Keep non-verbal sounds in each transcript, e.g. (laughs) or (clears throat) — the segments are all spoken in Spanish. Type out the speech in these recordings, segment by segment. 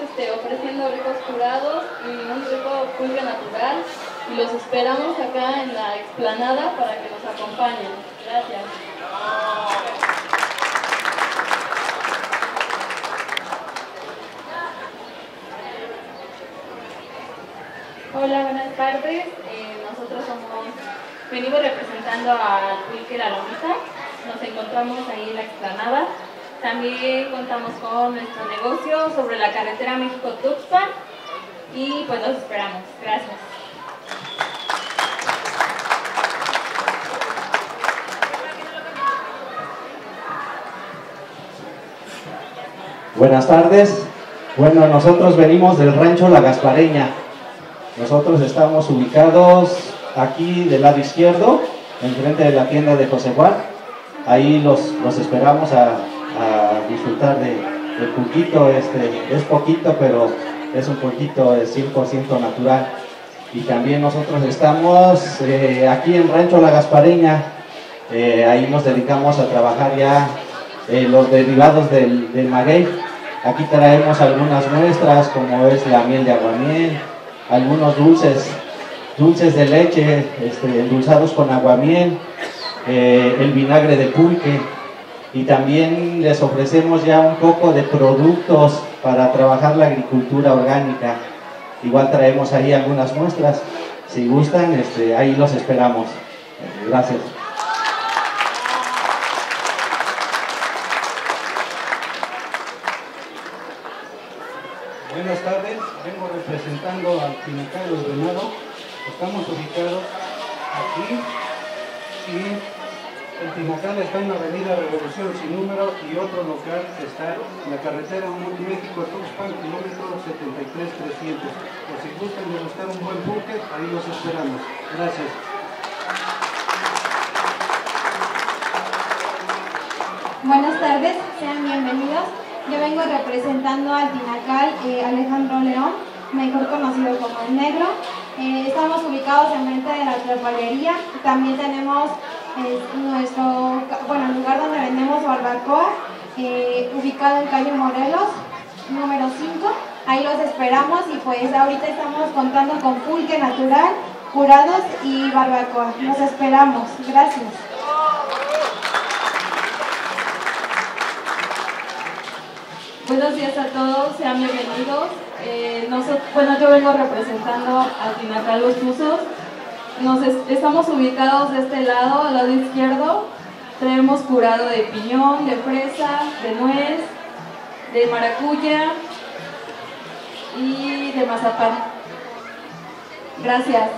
este, ofreciendo ricos curados y un rico pulque natural y los esperamos acá en la explanada para que nos acompañen. Gracias. Hola, buenas tardes. Eh, nosotros somos, venimos representando al Pulque La Lomita. Nos encontramos ahí en la explanada. También contamos con nuestro negocio sobre la carretera México-Tuxpan y pues los esperamos. Gracias. Buenas tardes. Bueno, nosotros venimos del rancho La Gaspareña. Nosotros estamos ubicados aquí del lado izquierdo, enfrente de la tienda de José Juan. Ahí los, los esperamos a, disfrutar de, del pulquito. Este, es poquito, pero es un poquito de 100% natural. Y también nosotros estamos eh, aquí en Rancho La Gaspareña. Eh, ahí nos dedicamos a trabajar ya eh, los derivados del, del maguey. Aquí traemos algunas muestras como es la miel de aguamiel, algunos dulces, dulces de leche este, endulzados con aguamiel, el vinagre de pulque y también les ofrecemos ya un poco de productos para trabajar la agricultura orgánica. Igual traemos ahí algunas muestras, si gustan, este, ahí los esperamos. Gracias. Buenas tardes, vengo representando al Tinacal Ordenado. Estamos ubicados aquí y el Tinacal está en la avenida Revolución sin número y otro local está en la carretera México Tuxpan, kilómetro 73300. Por si gustan degustar un buen buque, ahí los esperamos. Gracias. Buenas tardes, sean bienvenidos. Yo vengo representando al Tinacal eh, Alejandro León, mejor conocido como el Negro. Eh, estamos ubicados en frente de la trapalería. También tenemos eh, nuestro, bueno, lugar donde vendemos barbacoa, ubicado en calle Morelos, número 5. Ahí los esperamos y pues ahorita estamos contando con pulque natural, curados y barbacoa. Los esperamos. Gracias. Buenos días a todos, sean bienvenidos. Eh, nosotros, bueno, yo vengo representando a Tinacal Los Tuzos. Nos es- estamos ubicados de este lado, al lado izquierdo. Tenemos curado de piñón, de fresa, de nuez, de maracuya y de mazapán. Gracias.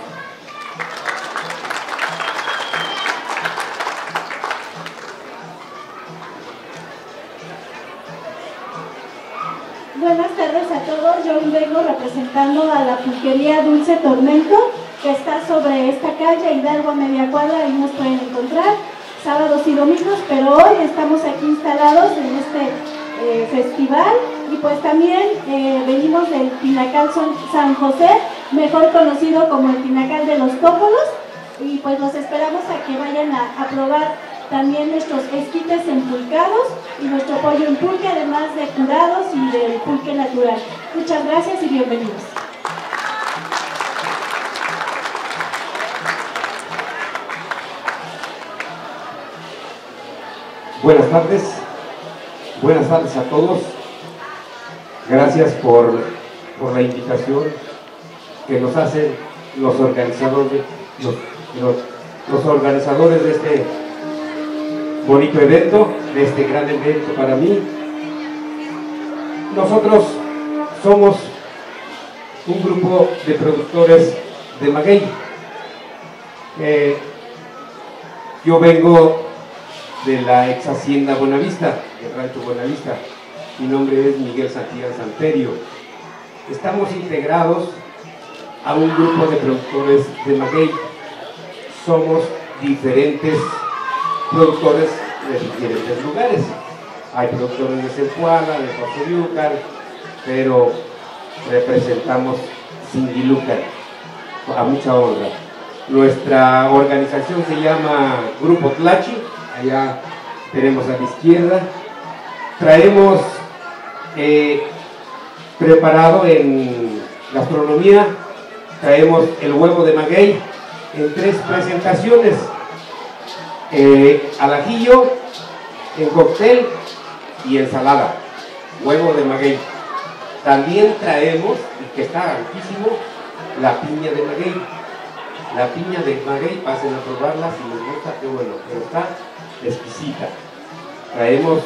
Buenas tardes a todos, yo vengo representando a la pulquería Dulce Tormento, que está sobre esta calle, Hidalgo a media cuadra, ahí nos pueden encontrar, sábados y domingos, pero hoy estamos aquí instalados en este eh, festival y pues también eh, venimos del Tinacal Son- San José, mejor conocido como el Tinacal de los Cópolos, y pues los esperamos a que vayan a, a probar también nuestros esquites empulcados y nuestro pollo en pulque, además de curados y del pulque natural. Muchas gracias y bienvenidos. Buenas tardes, buenas tardes a todos. Gracias por, por la invitación que nos hacen los organizadores, los, los- organizadores de este bonito evento, de este gran evento para mí. Nosotros somos un grupo de productores de maguey. Eh, yo vengo de la ex hacienda Buenavista, del rancho Buenavista. Mi nombre es Miguel Santillán Santerio. Estamos integrados a un grupo de productores de maguey. Somos diferentes productores de diferentes lugares. Hay productores de Zempoala, de Pasoyucan, pero representamos Singilucan, a mucha honra. Nuestra organización se llama Grupo Tlachi, allá tenemos a la izquierda. Traemos eh, preparado en gastronomía. Traemos el huevo de maguey en tres presentaciones. Eh, al ajillo, en cóctel y ensalada. Huevo de maguey. También traemos, y que está altísimo, la piña de maguey. La piña de maguey, pasen a probarla si les gusta, qué bueno, pero está exquisita. Traemos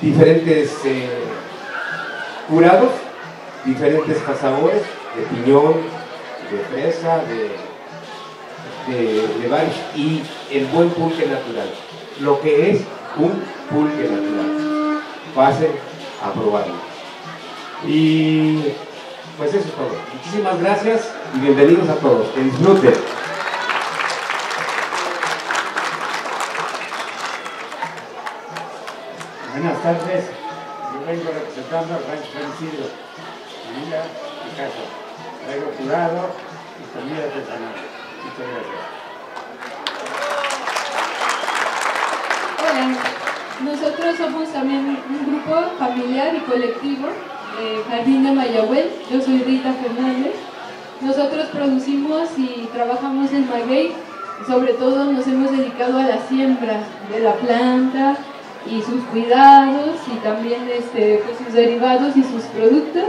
diferentes eh, curados, diferentes sabores, de piñón, de fresa, de, de, de varios, y el buen pulque natural. Lo que es un pulque natural. Pasen a probarlo. Y pues eso es todo. Muchísimas gracias y bienvenidos a todos. Que disfruten. Buenas tardes, yo vengo representando al Rancho San Isidro, familia y casa. Traigo curado y comida artesanal. Muchas gracias. Hola, nosotros somos también un grupo familiar y colectivo, eh, Jardín de Mayagüez. Yo soy Rita Fernández. Nosotros producimos y trabajamos en maguey. Sobre todo nos hemos dedicado a la siembra de la planta y sus cuidados y también este, pues, sus derivados y sus productos.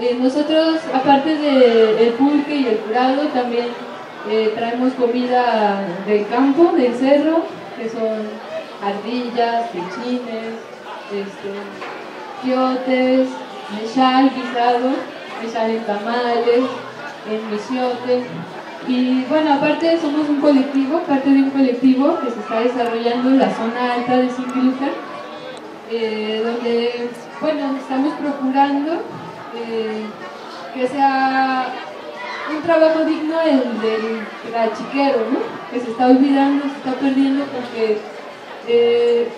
Eh, nosotros, aparte del pulque y el curado, también eh, traemos comida del campo, del cerro, que son ardillas, pechines, este, quiotes, mechal guisado, mechal en tamales, en misiote. Y bueno, aparte somos un colectivo, parte de un colectivo que se está desarrollando en la zona alta de Singiluca, eh, donde, bueno, estamos procurando eh, que sea un trabajo digno el del rachiquero, ¿no? Que se está olvidando, se está perdiendo porque eh,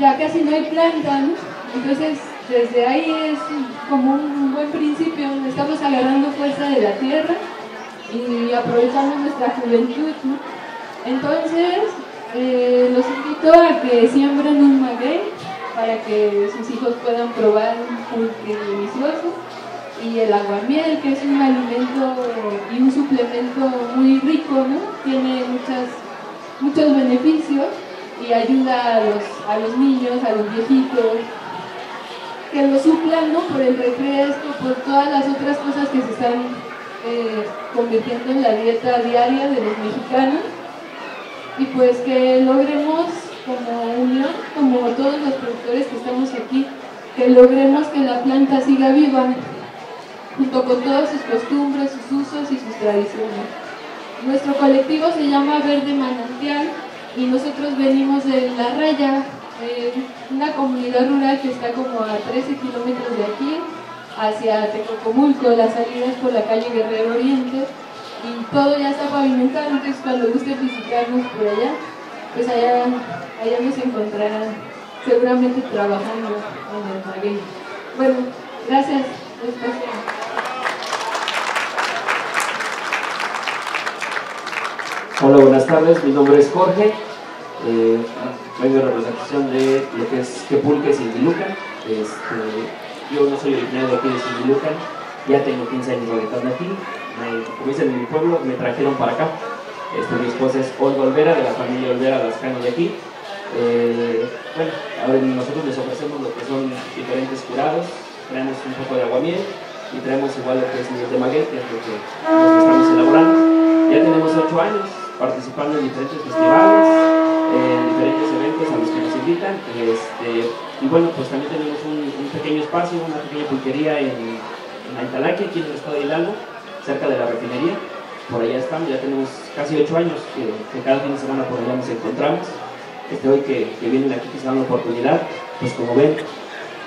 ya casi no hay planta. Entonces, desde ahí es como un buen principio, estamos agarrando fuerza de la tierra y aprovechando nuestra juventud. Entonces, eh, los invito a que siembren un maguey para que sus hijos puedan probar un pulque delicioso y el aguamiel, que es un alimento y un suplemento muy rico, ¿no? Tiene muchas, muchos beneficios y ayuda a los, a los niños, a los viejitos, que lo suplan ¿no? por el refresco, por todas las otras cosas que se están eh, convirtiendo en la dieta diaria de los mexicanos y pues que logremos como unión, como todos los productores que estamos aquí, que logremos que la planta siga viva junto con todas sus costumbres, sus usos y sus tradiciones. Nuestro colectivo se llama Verde Manantial y nosotros venimos de La Raya, eh, una comunidad rural que está como a 13 kilómetros de aquí, hacia Tecocomulco, la salida es por la calle Guerrero Oriente y todo ya está pavimentado, entonces cuando guste visitarnos por allá, pues allá, allá nos encontrarán seguramente trabajando en el maguey. Bueno, gracias. Hola, buenas tardes. Mi nombre es Jorge. Eh, vengo en representación de lo que es Quepulque Sindilucan. Este, yo no soy originario de aquí de Sindilucan. Ya tengo 15 años radicando aquí. Me, como dicen en mi pueblo, me trajeron para acá. Este, mi esposa es Olga Olvera, de la familia Olvera Lascano de aquí. Eh, bueno, ahora nosotros les ofrecemos lo que son diferentes curados. Traemos un poco de aguamiel y traemos igual lo que es miel de maguey, que es lo que estamos elaborando. Ya tenemos 8 años participando en diferentes festivales, en diferentes eventos a los que nos invitan. Este, y bueno, pues también tenemos un, un pequeño espacio, una pequeña pulquería en, en Aitalaque, aquí en el estado de Hidalgo, cerca de la refinería. Por allá estamos, ya tenemos casi ocho años que, que cada fin de semana por allá nos encontramos. Este, hoy que, que vienen aquí, que se dan la oportunidad, pues como ven,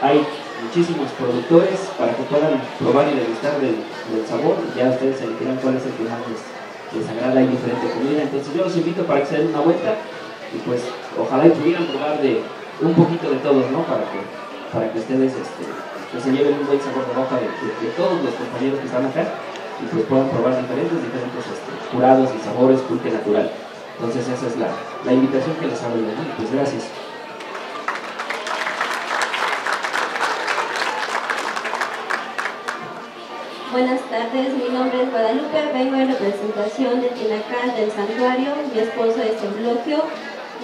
hay muchísimos productores para que puedan probar y degustar del, del sabor. Ya ustedes elegirán cuál es el que más les, les agrada y diferente comida. Entonces yo los invito para que se den una vuelta y pues ojalá pudieran probar de un poquito de todos, ¿no? Para que, para que ustedes este, pues, se lleven un buen sabor de boca de, todos los compañeros que están acá y pues puedan probar diferentes, diferentes este, curados y sabores, pulque natural. Entonces esa es la, la invitación que les hago. ¿no? Pues gracias. Buenas tardes, mi nombre es Guadalupe, vengo en representación de Tinacal del Santuario, mi esposo es Emblogio.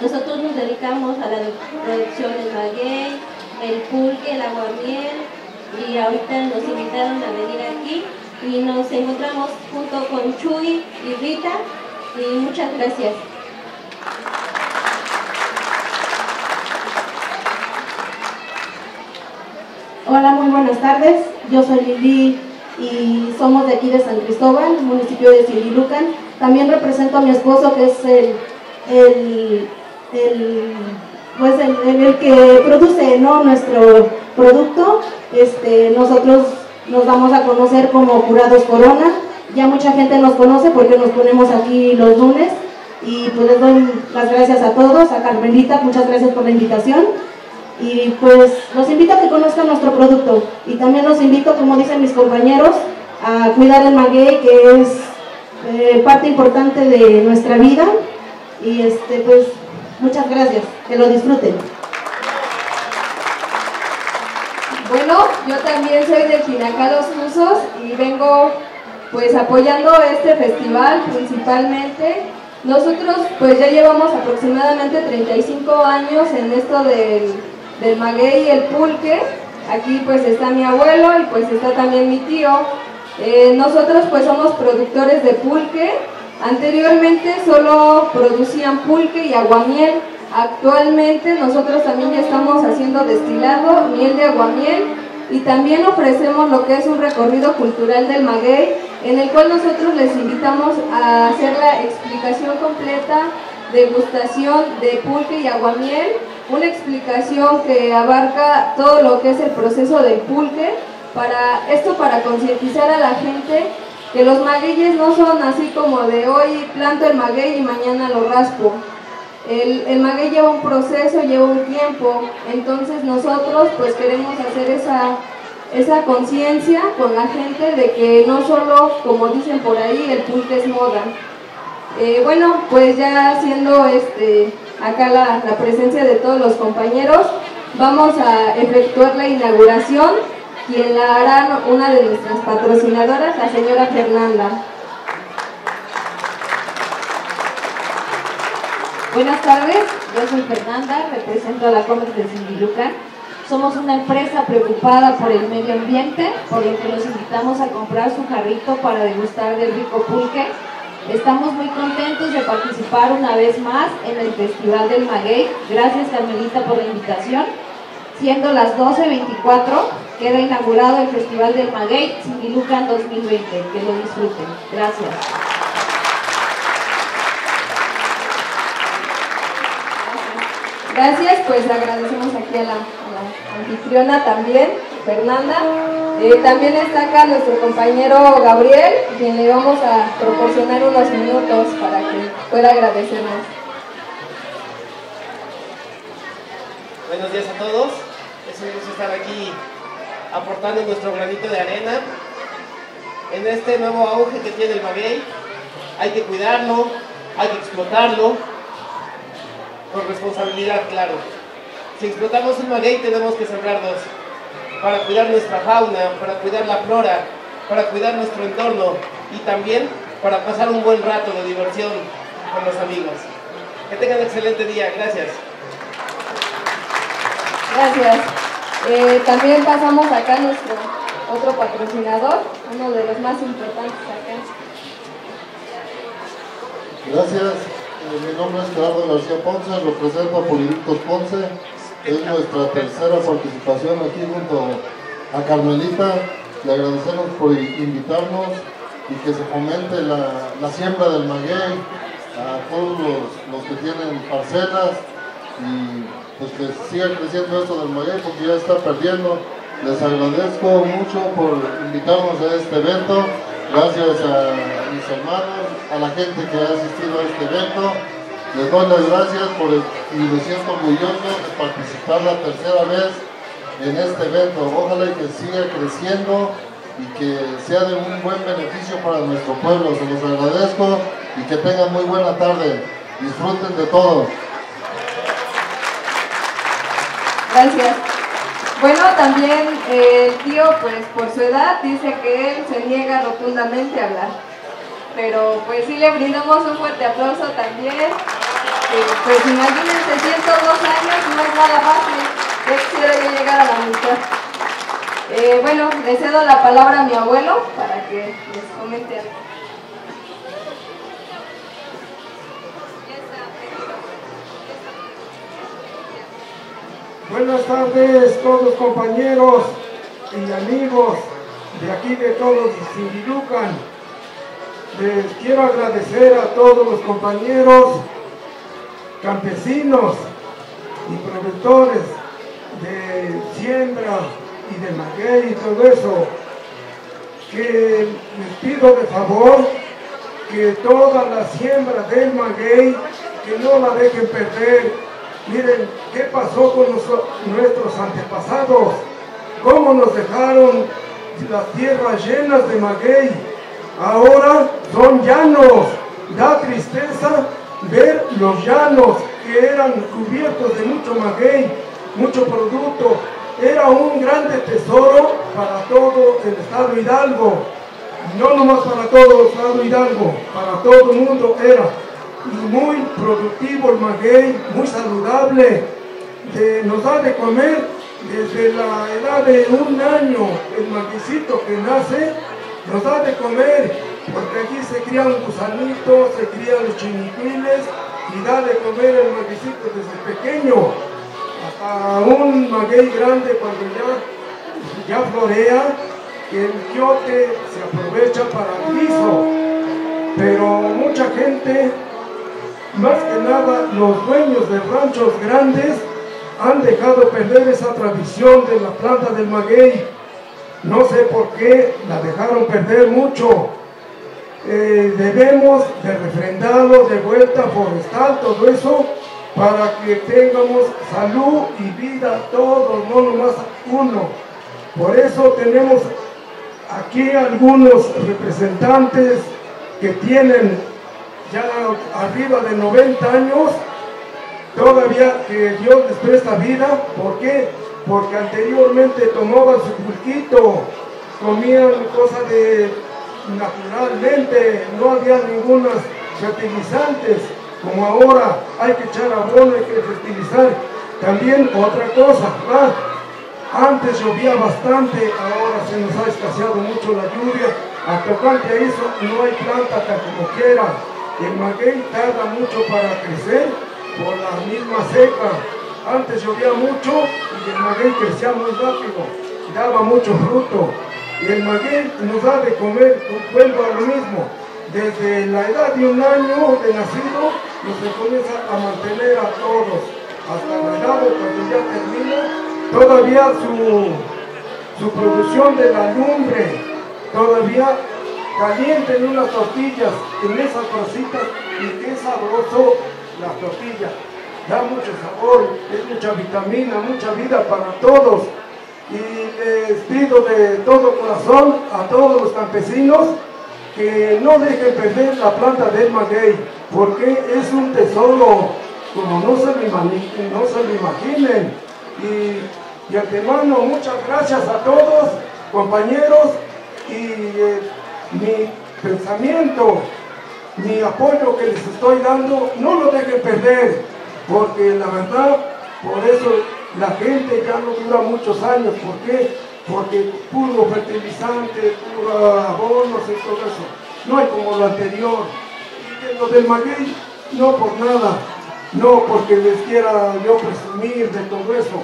Nosotros nos dedicamos a la producción del maguey, el pulque, el aguamiel y ahorita nos invitaron a venir aquí y nos encontramos junto con Chuy y Rita y muchas gracias. Hola, muy buenas tardes. Yo soy Lili y somos de aquí de San Cristóbal, municipio de Sililucan. También represento a mi esposo que es el, el, el pues el, el, que produce ¿no? nuestro producto. Este, nosotros nos damos a conocer como Jurados Corona. Ya mucha gente nos conoce porque nos ponemos aquí los lunes. Y pues les doy las gracias a todos, a Carmelita, muchas gracias por la invitación. Y pues los invito a que conozcan nuestro producto. Y también los invito, como dicen mis compañeros, a cuidar el maguey, que es eh, parte importante de nuestra vida. Y este, pues muchas gracias, que lo disfruten. Bueno, yo también soy de Los Usos y vengo pues apoyando este festival principalmente. Nosotros pues ya llevamos aproximadamente 35 años en esto del, del maguey y el pulque. Aquí pues está mi abuelo y pues está también mi tío. Eh, nosotros pues somos productores de pulque. Anteriormente solo producían pulque y aguamiel. Actualmente nosotros también ya estamos haciendo destilado, miel de aguamiel y también ofrecemos lo que es un recorrido cultural del maguey en el cual nosotros les invitamos a hacer la explicación completa, degustación de pulque y aguamiel, una explicación que abarca todo lo que es el proceso del pulque, para esto para concientizar a la gente que los magueyes no son así como de hoy planto el maguey y mañana lo raspo. El, el maguey lleva un proceso, lleva un tiempo, entonces nosotros pues queremos hacer esa, esa conciencia con la gente de que no solo, como dicen por ahí, el pulque es moda. Eh, bueno, pues ya siendo este, acá la, la presencia de todos los compañeros, vamos a efectuar la inauguración, quien la hará una de nuestras patrocinadoras, la señora Fernanda. Buenas tardes, yo soy Fernanda, represento a la Comex de Sindilucan. Somos una empresa preocupada por el medio ambiente, por lo que los invitamos a comprar su carrito para degustar del rico pulque. Estamos muy contentos de participar una vez más en el Festival del Maguey. Gracias Carmelita por la invitación. Siendo las 12.24, queda inaugurado el Festival del Maguey Sindilucan 2020. Que lo disfruten. Gracias. Gracias, pues agradecemos aquí a la, anfitriona también, Fernanda. Eh, también está acá nuestro compañero Gabriel, quien le vamos a proporcionar unos minutos para que pueda agradecernos. Buenos días a todos, es un gusto estar aquí aportando nuestro granito de arena en este nuevo auge que tiene el maguey. Hay que cuidarlo, hay que explotarlo, con responsabilidad, claro. Si explotamos un maguey tenemos que sembrar dos, para cuidar nuestra fauna, para cuidar la flora, para cuidar nuestro entorno y también para pasar un buen rato de diversión con los amigos. Que tengan un excelente día, gracias. Gracias. Eh, también pasamos acá nuestro otro patrocinador, uno de los más importantes acá. Gracias. Eh, mi nombre es Gerardo García Ponce, represento a Poliductos Ponce. Es nuestra tercera participación aquí junto a Carmelita. Le agradecemos por invitarnos y que se fomente la, siembra del maguey a todos los, que tienen parcelas y pues que siga creciendo esto del maguey porque ya está perdiendo. Les agradezco mucho por invitarnos a este evento. Gracias a mis hermanos, a la gente que ha asistido a este evento. Les doy las gracias por y me siento orgulloso de participar la tercera vez en este evento. Ojalá que siga creciendo y que sea de un buen beneficio para nuestro pueblo. Se los agradezco y que tengan muy buena tarde. Disfruten de todo. Gracias. Bueno, también eh, el tío, pues por su edad, dice que él se niega rotundamente a hablar. Pero pues sí le brindamos un fuerte aplauso también. Eh, pues imagínense, 102 años no es nada fácil. Ya quisiera llegar a la mitad. Eh, bueno, le cedo la palabra a mi abuelo para que les comente algo. Buenas tardes todos compañeros y amigos de aquí de todos Sindilucan. Les quiero agradecer a todos los compañeros campesinos y productores de siembra y de maguey y todo eso, que les pido de favor que toda la siembra del maguey, que no la dejen perder. Miren qué pasó con nuestros antepasados, cómo nos dejaron las tierras llenas de maguey. Ahora son llanos, da tristeza ver los llanos que eran cubiertos de mucho maguey, mucho producto, era un grande tesoro para todo el Estado Hidalgo. No nomás para todo el Estado Hidalgo, para todo el mundo era. Muy productivo el maguey, muy saludable. nos da de comer desde la edad de un año. El magueycito que nace nos da de comer, porque aquí se crían gusanitos, se crían los chinicuiles y da de comer el magueycito desde pequeño a un maguey grande cuando ya, ya florea, el quiote se aprovecha para el guiso. Pero mucha gente, más que nada los dueños de ranchos grandes, han dejado perder esa tradición de la planta del maguey. No sé por qué la dejaron perder mucho. Eh, debemos de refrendarlo de vuelta forestal, todo eso, para que tengamos salud y vida todos, no nomás uno. Por eso tenemos aquí algunos representantes que tienen ya arriba de 90 años, todavía que Dios les presta vida. ¿Por qué? Porque anteriormente tomaban su pulquito, comían cosas de naturalmente, no había ninguna fertilizantes como ahora hay que echar abono, hay que fertilizar. También otra cosa, antes llovía bastante, ahora se nos ha escaseado mucho la lluvia. A tocante a eso no hay planta tan como quiera. El maguey tarda mucho para crecer por la misma seca. Antes llovía mucho y el maguey crecía muy rápido, daba mucho fruto. Y el maguey nos da de comer, vuelvo a lo mismo, desde la edad de un año de nacido nos comienza a mantener a todos hasta la edad de cuando ya termina todavía su, su producción de la lumbre todavía caliente en unas tortillas en esas cositas y qué sabroso la tortilla da mucho sabor, es mucha vitamina, mucha vida para todos y les pido de todo corazón a todos los campesinos que no dejen perder la planta del maguey, porque es un tesoro como no se lo, imaginen. No se lo imaginen. Y, y antemano, muchas gracias a todos, compañeros, y eh, mi pensamiento, mi apoyo que les estoy dando, no lo dejen perder, porque la verdad, por eso la gente ya no dura muchos años. ¿Por qué? porque puro fertilizante, puro abonos y todo eso. No hay como lo anterior. Y lo del maguey, no por nada, no porque les quiera yo presumir de todo eso,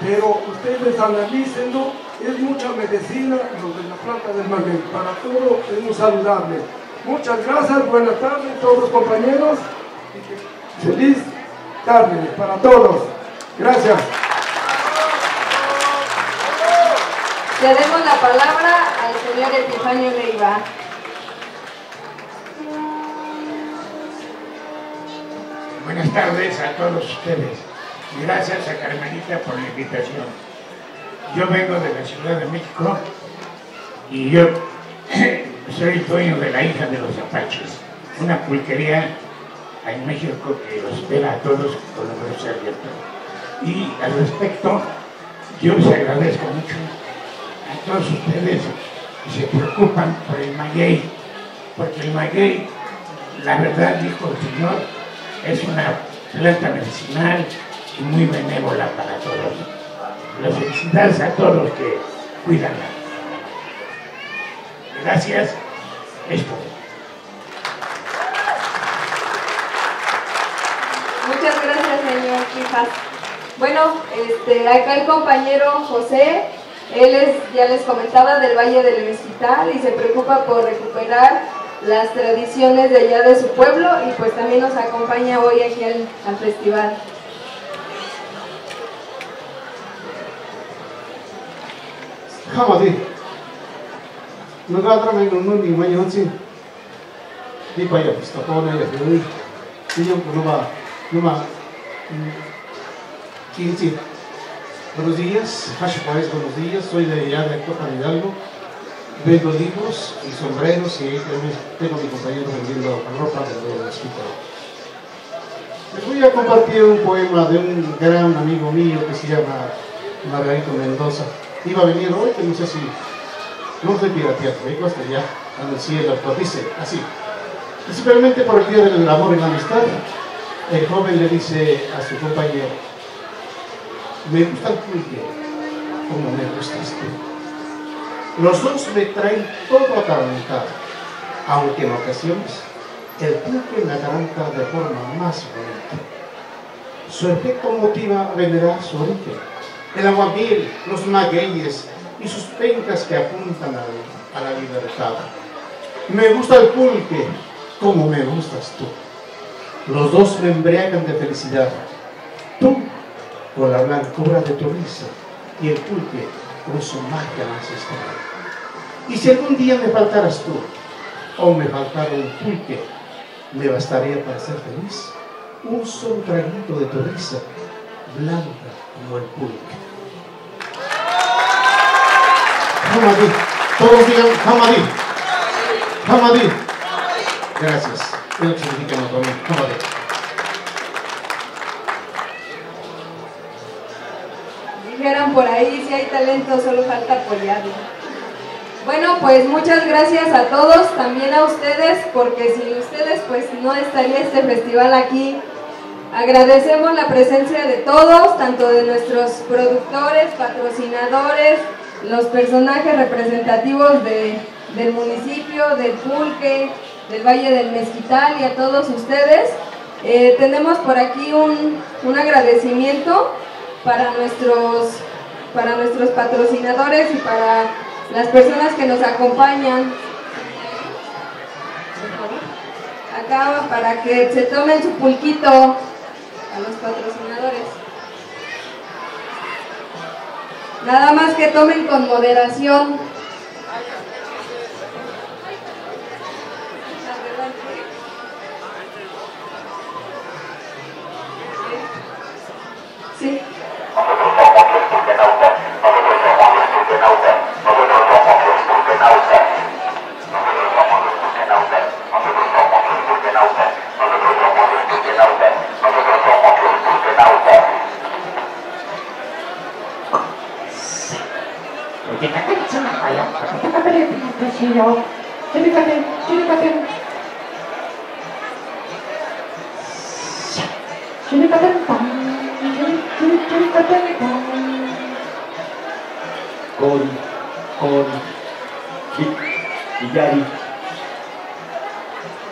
pero ustedes analícenlo, es mucha medicina lo de la planta del maguey, para todo es muy saludable. Muchas gracias, buenas tardes todos los compañeros, feliz tarde para todos. Gracias. Le demos la palabra al señor Epifanio Leiva. Buenas tardes a todos ustedes. Gracias a Carmelita por la invitación. Yo vengo de la Ciudad de México y yo (clears throat) soy el dueño de la hija de los apaches, una pulquería en México que los espera a todos con los brazos abiertos. Y al respecto, Yo les agradezco mucho a todos ustedes que se preocupan por el maguey, porque el maguey, la verdad, dijo el Señor, es una planta medicinal y muy benévola para todos. Las felicidades a todos los que cuidan. Gracias. Esto. Muchas gracias, señor Quijas. Bueno, este, acá el compañero José, él es, ya les comentaba, del Valle del Mezquital y se preocupa por recuperar las tradiciones de allá de su pueblo y pues también nos acompaña hoy aquí al, al festival. Hamadi. Nagadra may nunu ni may yonsi. Di pa ya pista po na ya hui. Di yung kuno ba numa quince. Buenos días, Hasha Páez, buenos días. Soy de allá de Copan Hidalgo. Vendo libros y sombreros y también tengo a mi compañero vendiendo ropa del hospital. Les voy a compartir un poema de un gran amigo mío que se llama Margarito Mendoza. Iba a venir hoy, que no sé si, no estoy pirateando, vengo hasta allá, el cielo, pues dice así. Principalmente por el día del amor y la amistad, el joven le dice a su compañero, me gusta el pulque, como me gustas tú. Los dos me traen todo atarantado, aunque en ocasiones el pulque me ataranta de forma más bonita. Su efecto motiva venerar su origen el aguamiel, los magueyes y sus pencas que apuntan a, a la libertad. Me gusta el pulque, como me gustas tú. Los dos me embriagan de felicidad. Tú con la blancura de tu risa y el pulque con su magia ancestral. Y si algún día me faltaras tú, o me faltara un pulque, me bastaría para ser feliz un solo traguito de tu risa, blanca como el pulque. Hamadí. Todos digan Hamadí. Hamadí. Gracias. Es lo que significa no también. Hamadí. Dijeran por ahí, si hay talento, solo falta apoyarlo. Bueno, pues muchas gracias a todos, también a ustedes, porque sin ustedes pues no estaría este festival aquí. Agradecemos la presencia de todos, tanto de nuestros productores, patrocinadores, los personajes representativos de, del municipio, del Pulque, del Valle del Mezquital y a todos ustedes. Eh, tenemos por aquí un, un, agradecimiento para nuestros, para nuestros patrocinadores y para las personas que nos acompañan. Acá para que se tomen su pulquito a los patrocinadores. Nada más que tomen con moderación. Sí.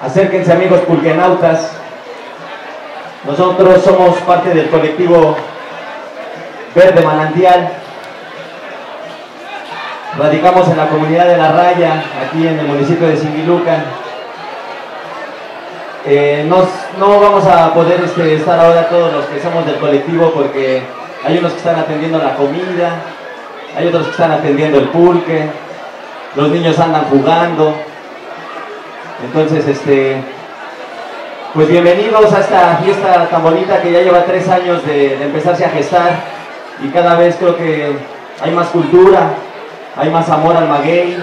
Acérquense amigos pulquenautas. Nosotros somos parte del colectivo Verde Manantial. Radicamos en la comunidad de La Raya, aquí en el municipio de Singilucan. Eh, no, vamos a poder este, estar ahora todos los que somos del colectivo porque hay unos que están atendiendo la comida, hay otros que están atendiendo el pulque, los niños andan jugando. Entonces, este, pues bienvenidos a esta fiesta tan bonita que ya lleva tres años de empezarse a gestar y cada vez creo que hay más cultura, hay más amor al maguey,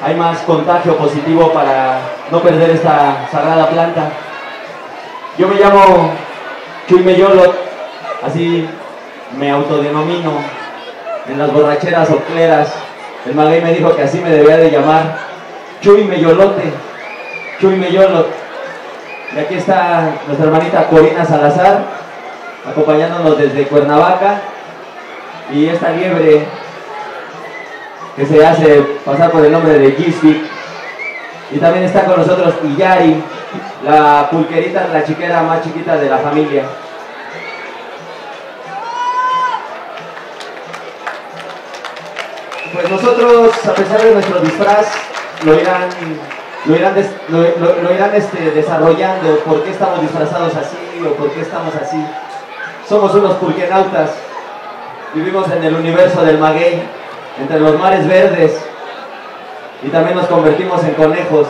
hay más contagio positivo para no perder esta sagrada planta. Yo me llamo Chuy Meyolot, así me autodenomino. en las borracheras ocleras. El maguey me dijo que así me debía de llamar Chuy Meyolote, Chuy Meyolot. Y aquí está nuestra hermanita Corina Salazar, acompañándonos desde Cuernavaca. Y esta liebre que se hace pasar por el nombre de Gisby. Y también está con nosotros Iyari, la pulquerita, la chiquera más chiquita de la familia. Pues nosotros, a pesar de nuestro disfraz, lo irán, lo irán, lo irán este, desarrollando, por qué estamos disfrazados así o por qué estamos así. Somos unos pulquenautas, vivimos en el universo del maguey, entre los mares verdes, y también nos convertimos en conejos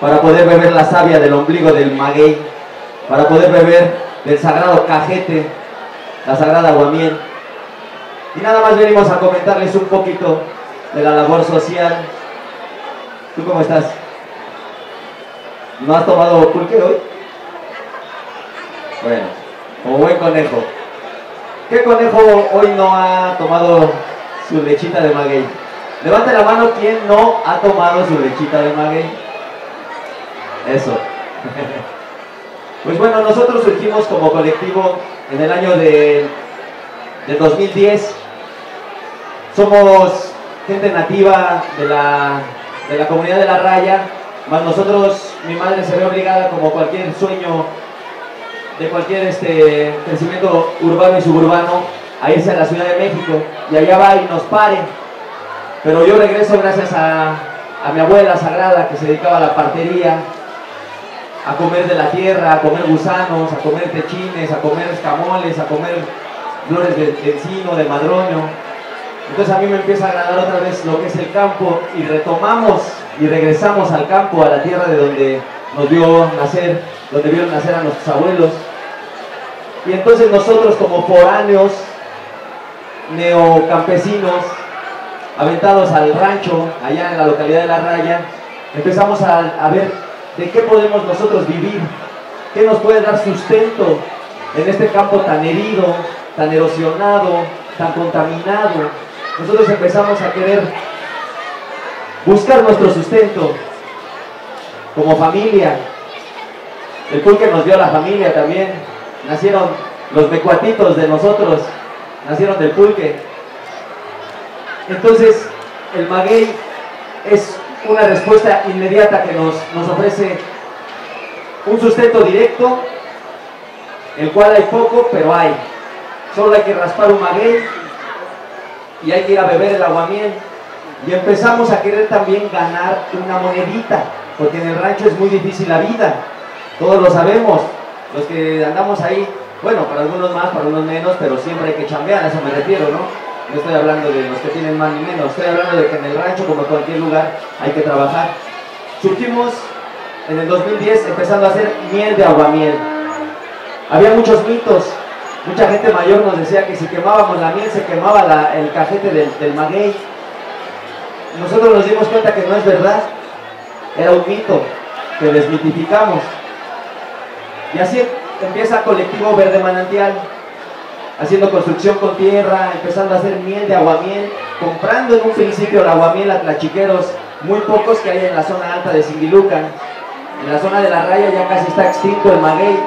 para poder beber la savia del ombligo del maguey, para poder beber del sagrado cajete, la sagrada aguamiel. Y nada más venimos a comentarles un poquito de la labor social. ¿Tú cómo estás? ¿No has tomado pulque hoy? Bueno, como buen conejo. ¿Qué conejo hoy no ha tomado su lechita de maguey? Levante la mano quien no ha tomado su lechita de maguey. Eso. (laughs) Pues bueno, nosotros surgimos como colectivo en el año de, del 2010. Somos gente nativa de la, de la comunidad de La Raya, más nosotros, mi madre se ve obligada como cualquier sueño de cualquier este, crecimiento urbano y suburbano a irse a la Ciudad de México y allá va y nos pare. Pero yo regreso gracias a, a mi abuela sagrada que se dedicaba a la partería, a comer de la tierra, a comer gusanos, a comer techines, a comer escamoles, a comer flores de encino, de madroño. Entonces a mí me empieza a agradar otra vez lo que es el campo y retomamos y regresamos al campo, a la tierra de donde nos vio nacer, donde vieron nacer a nuestros abuelos. Y entonces nosotros como foráneos, neocampesinos, aventados al rancho, allá en la localidad de La Raya, empezamos a, ver de qué podemos nosotros vivir, qué nos puede dar sustento en este campo tan herido, tan erosionado, tan contaminado. Nosotros empezamos a querer buscar nuestro sustento como familia. El pulque nos dio la familia también. Nacieron los mecuatitos de nosotros, nacieron del pulque. Entonces, el maguey es una respuesta inmediata que nos, nos ofrece un sustento directo, el cual hay poco, pero hay. Solo hay que raspar un maguey y hay que ir a beber el aguamiel. Y empezamos a querer también ganar una monedita, porque en el rancho es muy difícil la vida. Todos lo sabemos, los que andamos ahí, bueno, para algunos más, para unos menos, pero siempre hay que chambear, a eso me refiero, ¿no? No estoy hablando de los que tienen más ni menos, estoy hablando de que en el rancho, como en cualquier lugar, hay que trabajar. Surgimos en el 2010 empezando a hacer miel de aguamiel. Había muchos mitos, mucha gente mayor nos decía que si quemábamos la miel se quemaba el cajete del, del maguey. Nosotros nos dimos cuenta que no es verdad, era un mito que desmitificamos. Y así empieza Colectivo Verde Manantial, haciendo construcción con tierra, empezando a hacer miel de aguamiel, comprando en un principio el aguamiel a tlachiqueros, muy pocos que hay en la zona alta de Singilucan. En la zona de la raya ya casi está extinto el maguey.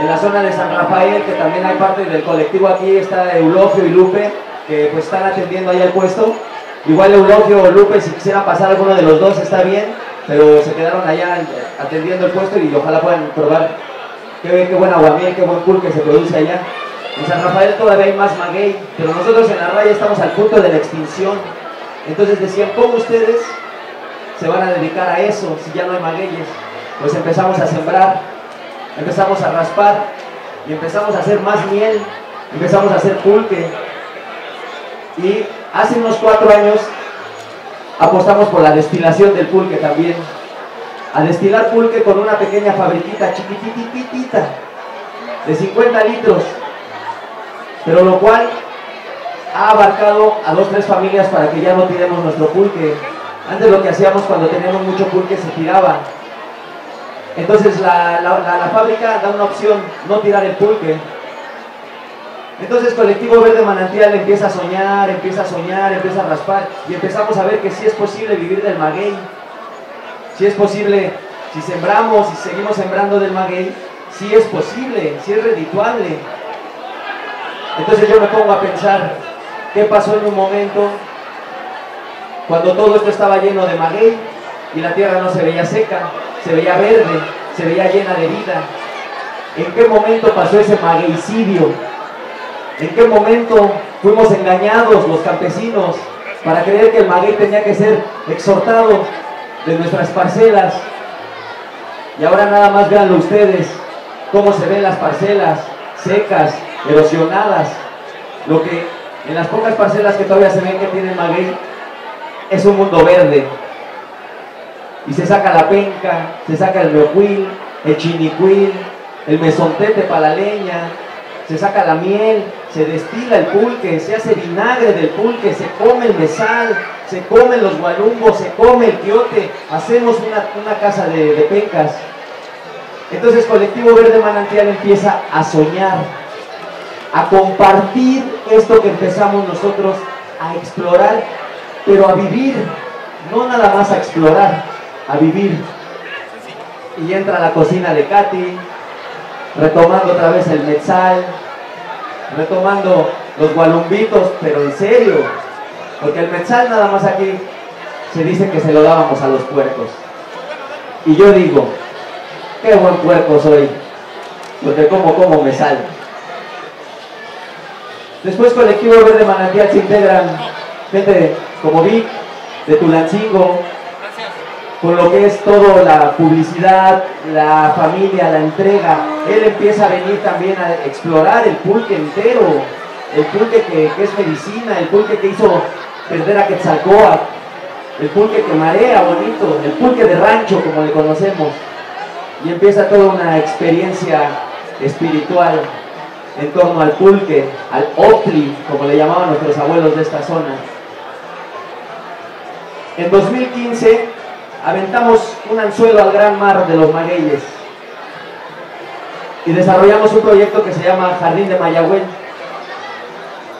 En la zona de San Rafael, que también hay parte del colectivo aquí, está Eulogio y Lupe, que pues están atendiendo ahí al puesto. Igual Eulogio o Lupe, si quisieran pasar alguno de los dos, está bien, pero se quedaron allá atendiendo el puesto y ojalá puedan probar qué, qué buen aguamiel, qué buen pulque se produce allá. En San Rafael todavía hay más maguey, pero nosotros en la raya estamos al punto de la extinción. Entonces decían, ¿cómo ustedes se van a dedicar a eso si ya no hay magueyes? Pues empezamos a sembrar, empezamos a raspar y empezamos a hacer más miel, empezamos a hacer pulque. Y hace unos cuatro años apostamos por la destilación del pulque también. A destilar pulque con una pequeña fabriquita chiquitititita de 50 litros, pero lo cual ha abarcado a dos tres familias para que ya no tiremos nuestro pulque. Antes lo que hacíamos cuando teníamos mucho pulque se tiraba. Entonces la, la- la- la fábrica da una opción, no tirar el pulque. Entonces Colectivo Verde Manantial empieza a soñar, empieza a soñar, empieza a raspar y empezamos a ver que sí es posible vivir del maguey. Sí es posible, si sembramos y seguimos sembrando del maguey, sí es posible, sí es redituable. Entonces yo me pongo a pensar, ¿qué pasó en un momento cuando todo esto estaba lleno de maguey y la tierra no se veía seca, se veía verde, se veía llena de vida? ¿En qué momento pasó ese magueycidio? ¿En qué momento fuimos engañados los campesinos para creer que el maguey tenía que ser exhortado de nuestras parcelas? Y ahora nada más véanlo ustedes, cómo se ven las parcelas secas, erosionadas. Lo que en las pocas parcelas que todavía se ven que tienen maguey es un mundo verde. Y se saca la penca, se saca el meocuil, el chinicuil, el mesontete para la leña, se saca la miel, se destila el pulque, se hace vinagre del pulque, se come el mesal, se comen los gualumbos, se come el quiote, hacemos una, casa de, de pencas. Entonces Colectivo Verde Manantial empieza a soñar, a compartir esto que empezamos nosotros a explorar, pero a vivir, no nada más a explorar, a vivir. Y entra a la cocina de Katy, retomando otra vez el metzal, retomando los gualumbitos, pero en serio, porque el metzal nada más aquí se dice que se lo dábamos a los puercos. Y yo digo, qué buen puerco soy, porque como como me sale. Después Colectivo Verde Manantial se integran gente como Vic, de Tulancingo, con lo que es toda la publicidad, la familia, la entrega. Él empieza a venir también a explorar el pulque entero, el pulque que, es medicina, el pulque que hizo perder a Quetzalcóatl, el pulque que marea bonito, el pulque de rancho como le conocemos. Y empieza toda una experiencia espiritual en torno al pulque, al opli, como le llamaban nuestros abuelos de esta zona. En 2015 aventamos un anzuelo al gran mar de los magueyes y desarrollamos un proyecto que se llama Jardín de Mayagüez,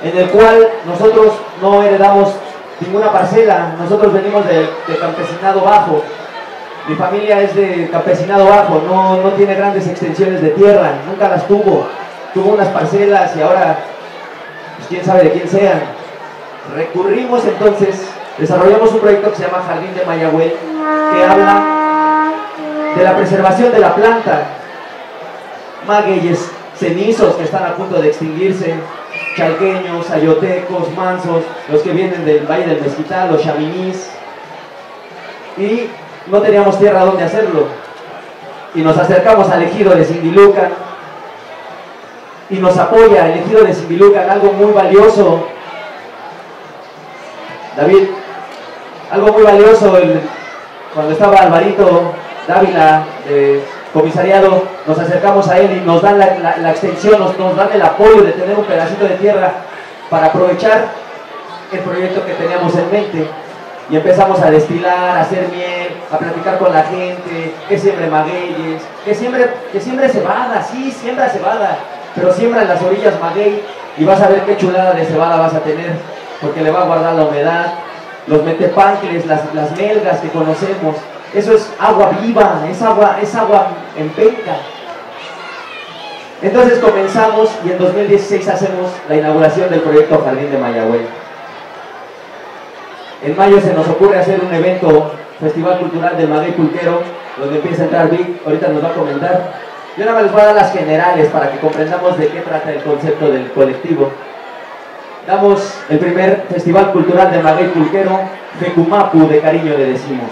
en el cual nosotros no heredamos ninguna parcela, nosotros venimos de, campesinado bajo, mi familia es de campesinado bajo, no, no tiene grandes extensiones de tierra, nunca las tuvo, tuvo unas parcelas y ahora, pues quién sabe de quién sean. Recurrimos entonces, desarrollamos un proyecto que se llama Jardín de Mayagüez, que habla de la preservación de la planta. Magueyes cenizos que están a punto de extinguirse, chalqueños, ayotecos, mansos, los que vienen del Valle del Mezquital, los chaminís. Y no teníamos tierra donde hacerlo. Y nos acercamos al ejido de Sindilucan y nos apoya el ejido de Sindilucan, algo muy valioso. David, algo muy valioso, el, cuando estaba Alvarito Dávila comisariado, nos acercamos a él y nos dan la, extensión, nos, dan el apoyo de tener un pedacito de tierra para aprovechar el proyecto que teníamos en mente. Y empezamos a destilar, a hacer miel, a platicar con la gente, que siembre magueyes, que siembre, que siembre cebada, sí, siembra cebada, pero siembra en las orillas maguey y vas a ver qué chulada de cebada vas a tener, porque le va a guardar la humedad, los metepanques, las, las melgas que conocemos, eso es agua viva, es agua, es agua en penca. Entonces comenzamos y en 2016 hacemos la inauguración del proyecto Jardín de Mayagüey. En mayo se nos ocurre hacer un evento, Festival Cultural del Maguey Pulquero, donde empieza a entrar Vic, ahorita nos va a comentar. Yo nada más les voy a dar las generales para que comprendamos de qué trata el concepto del colectivo. Damos el primer Festival Cultural de Maguey Pulquero, Fecumapu de cariño le decimos.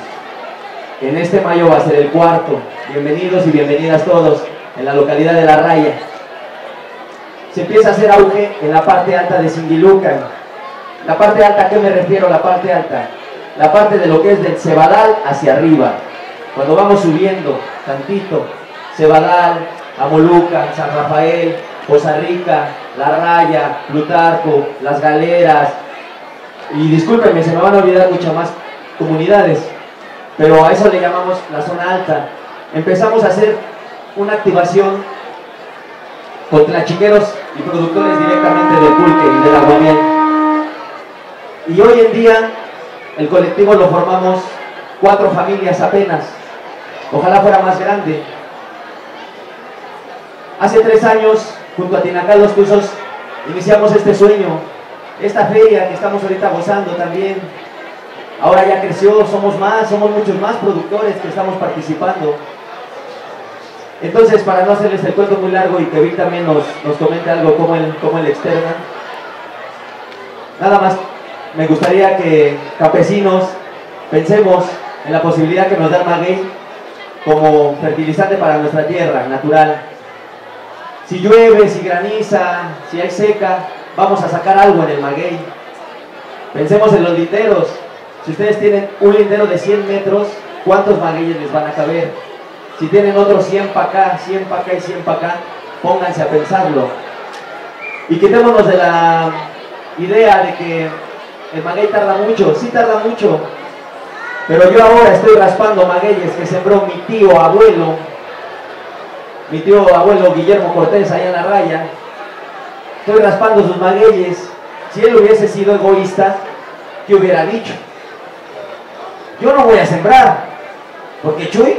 En este mayo va a ser el cuarto. Bienvenidos y bienvenidas todos en la localidad de La Raya. Se empieza a hacer auge en la parte alta de Singilucan. La parte alta, ¿a qué me refiero? La parte alta. La parte de lo que es del Cebadal hacia arriba. Cuando vamos subiendo tantito, Cebadal, Amoluca, San Rafael, Poza Rica, La Raya, Plutarco, Las Galeras, y discúlpenme, se me van a olvidar muchas más comunidades, pero a eso le llamamos la zona alta. Empezamos a hacer una activación con tlachiqueros y productores directamente del pulque y del aguamiel. Y hoy en día el colectivo lo formamos cuatro familias apenas. Ojalá fuera más grande. Hace tres años, junto a Tinacá Los Tuzos, iniciamos este sueño, esta feria que estamos ahorita gozando también. Ahora ya creció, somos más, somos muchos más productores que estamos participando. Entonces, para no hacerles el cuento muy largo y que Vic también nos, nos comente algo como el, como el externa, nada más me gustaría que campesinos pensemos en la posibilidad que nos da el maguey como fertilizante para nuestra tierra natural. Si llueve, si graniza, si hay seca, vamos a sacar algo en el maguey. Pensemos en los linderos. Si ustedes tienen un lindero de 100 metros, ¿cuántos magueyes les van a caber? Si tienen otros 100 para acá, 100 para acá y 100 para acá, pónganse a pensarlo. Y quitémonos de la idea de que el maguey tarda mucho, sí tarda mucho, pero yo ahora estoy raspando magueyes que sembró mi tío abuelo, mi tío abuelo Guillermo Cortés allá en la raya. Estoy raspando sus magueyes. Si él hubiese sido egoísta, ¿qué hubiera dicho? Yo no voy a sembrar, porque Chuy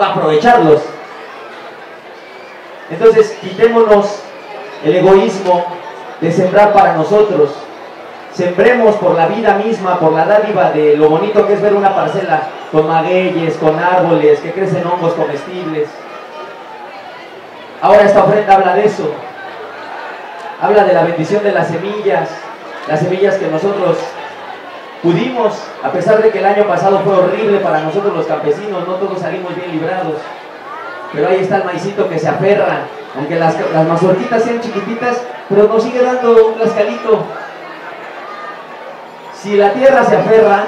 va a aprovecharlos. Entonces, quitémonos el egoísmo de sembrar para nosotros. Sembremos por la vida misma, por la dádiva de lo bonito que es ver una parcela con magueyes, con árboles, que crecen hongos comestibles. Ahora esta ofrenda habla de eso. Habla de la bendición de las semillas, las semillas que nosotros pudimos, a pesar de que el año pasado fue horrible para nosotros los campesinos, no todos salimos bien librados. Pero ahí está el maicito que se aferra, aunque las, las mazorquitas sean chiquititas, pero nos sigue dando un cascalito. Si la tierra se aferra,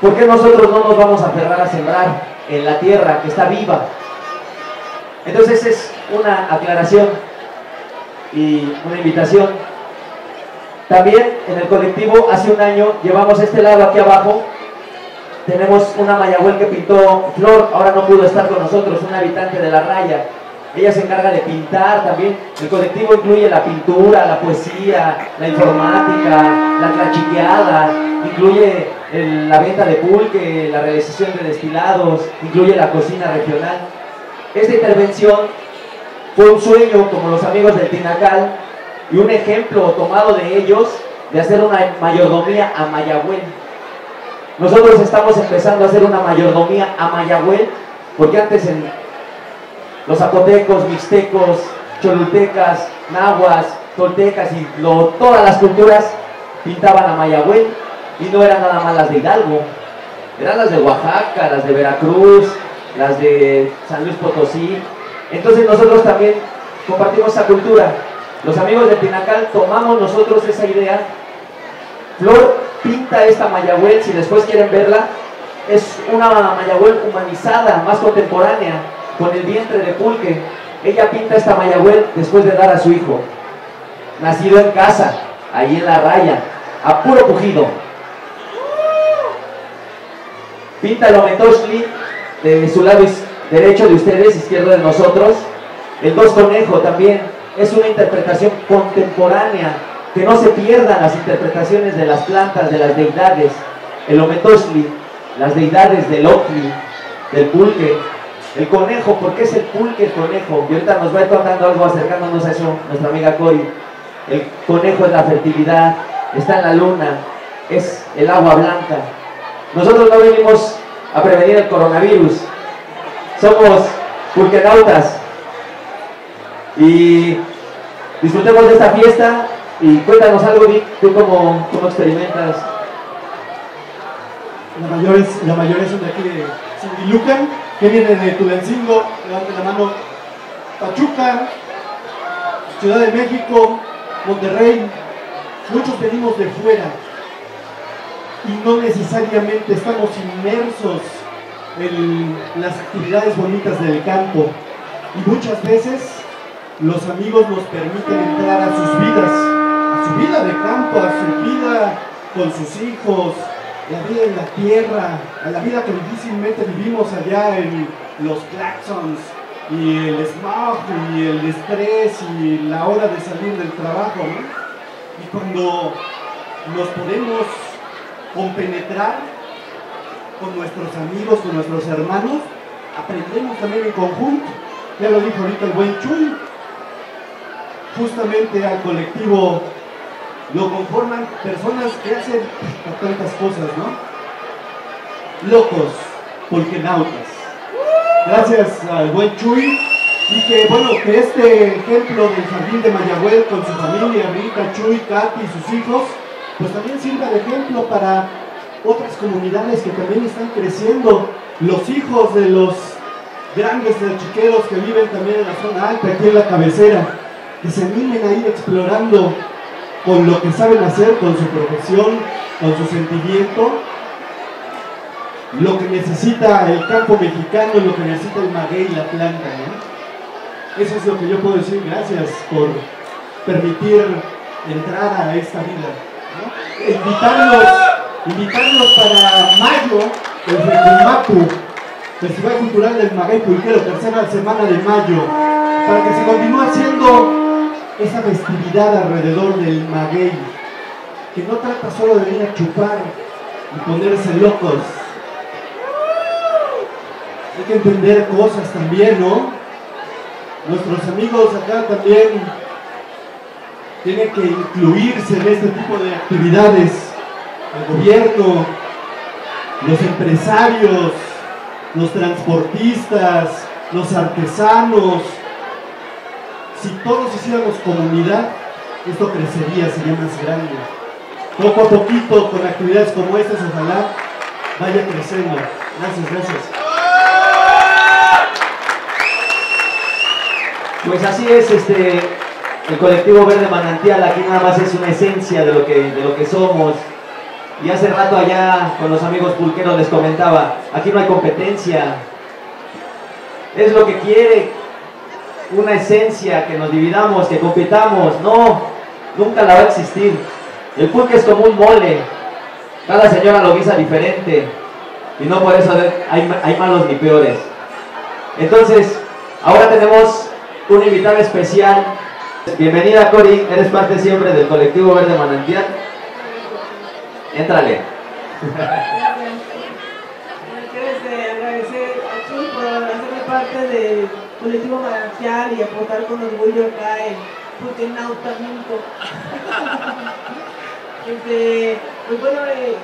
¿por qué nosotros no nos vamos a aferrar a sembrar en la tierra que está viva? Entonces es una aclaración y una invitación. También en el colectivo hace un año llevamos este lado aquí abajo. Tenemos una Mayagüel que pintó Flor, ahora no pudo estar con nosotros, una habitante de la raya. Ella se encarga de pintar también. El colectivo incluye la pintura, la poesía, la informática, la clachiqueada, incluye la venta de pulque, la realización de destilados, incluye la cocina regional. Esta intervención fue un sueño como los amigos del Tinacal y un ejemplo tomado de ellos de hacer una mayordomía a Mayagüel. Nosotros estamos empezando a hacer una mayordomía a Mayagüel porque antes los zapotecos, mixtecos, cholultecas, nahuas, toltecas y lo- todas las culturas pintaban a Mayagüel y no eran nada más las de Hidalgo, eran las de Oaxaca, las de Veracruz, las de San Luis Potosí. Entonces nosotros también compartimos esa cultura. Los amigos de Tinacal tomamos nosotros esa idea. Flor pinta esta Mayagüel, si después quieren verla, es una Mayagüel humanizada, más contemporánea, con el vientre de pulque. Ella pinta esta Mayagüel después de dar a su hijo, nacido en casa, ahí en la raya, a puro pujido. Pinta el Ometoshli de su lado derecho de ustedes, izquierdo de nosotros. El dos conejo también es una interpretación contemporánea, que no se pierdan las interpretaciones de las plantas, de las deidades. El Ometoshli, las deidades del Ocli, del pulque. El conejo, ¿por qué es el pulque el conejo? Y ahorita nos va contando algo acercándonos a eso, nuestra amiga Cori. El conejo es la fertilidad, está en la luna, es el agua blanca. Nosotros no venimos a prevenir el coronavirus, somos pulquenautas. Y disfrutemos de esta fiesta y cuéntanos algo, Vic, tú cómo, cómo experimentas. La mayor es, la mayor es de aquí de Sindilucan, que viene de Tulancingo, levanten la mano, Pachuca, Ciudad de México, Monterrey, muchos venimos de fuera y no necesariamente estamos inmersos en las actividades bonitas del campo y muchas veces los amigos nos permiten entrar a sus vidas, a su vida de campo, a su vida con sus hijos, la vida en la tierra, a la vida que difícilmente vivimos allá en los Claxons, y el smog y el estrés y la hora de salir del trabajo. Y cuando nos podemos compenetrar con nuestros amigos, con nuestros hermanos, aprendemos también en conjunto. Ya lo dijo ahorita el buen Chuy. Justamente al colectivo lo conforman personas que hacen tantas cosas, ¿no? Locos, nautas. Gracias al buen Chuy. Y que bueno, que este ejemplo del jardín de Mayagüez con su familia, Rita, Chuy, Katy y sus hijos, pues también sirva de ejemplo para otras comunidades que también están creciendo. Los hijos de los grandes chiqueros que viven también en la zona alta, aquí en la cabecera, que se animen a ir explorando con lo que saben hacer, con su profesión, con su sentimiento, lo que necesita el campo mexicano, lo que necesita el maguey y la planta. Eso es lo que yo puedo decir. Gracias por permitir entrar a esta vida. Invitarlos, invitarlos para mayo, el Festival Cultural del Maguey Pulquero, tercera semana de mayo, para que se continúe haciendo esa festividad alrededor del maguey, que no trata solo de venir a chupar y ponerse locos. Hay que entender cosas también, ¿no? Nuestros amigos acá también tienen que incluirse en este tipo de actividades. El gobierno, los empresarios, los transportistas, los artesanos, si todos hiciéramos comunidad, esto crecería, sería más grande. Poco a poquito, con actividades como estas, ojalá vaya creciendo. Gracias, gracias. Pues así es, este, el colectivo Verde Manantial aquí nada más es una esencia de lo que, de lo que somos. Y hace rato allá con los amigos pulqueros les comentaba, aquí no hay competencia. Es lo que quiere una esencia, que nos dividamos, que compitamos. No, nunca la va a existir. El pulque es como un mole. Cada señora lo guisa diferente. Y no por eso hay, hay malos ni peores. Entonces, ahora tenemos un invitado especial. Bienvenida Cori, eres parte siempre del colectivo Verde Manantial. Éntrale. Quiero agradecer a por hacerme parte del colectivo Manantial y aportar con orgullo acá en Putenauta (laughs) este, pues bueno, eh,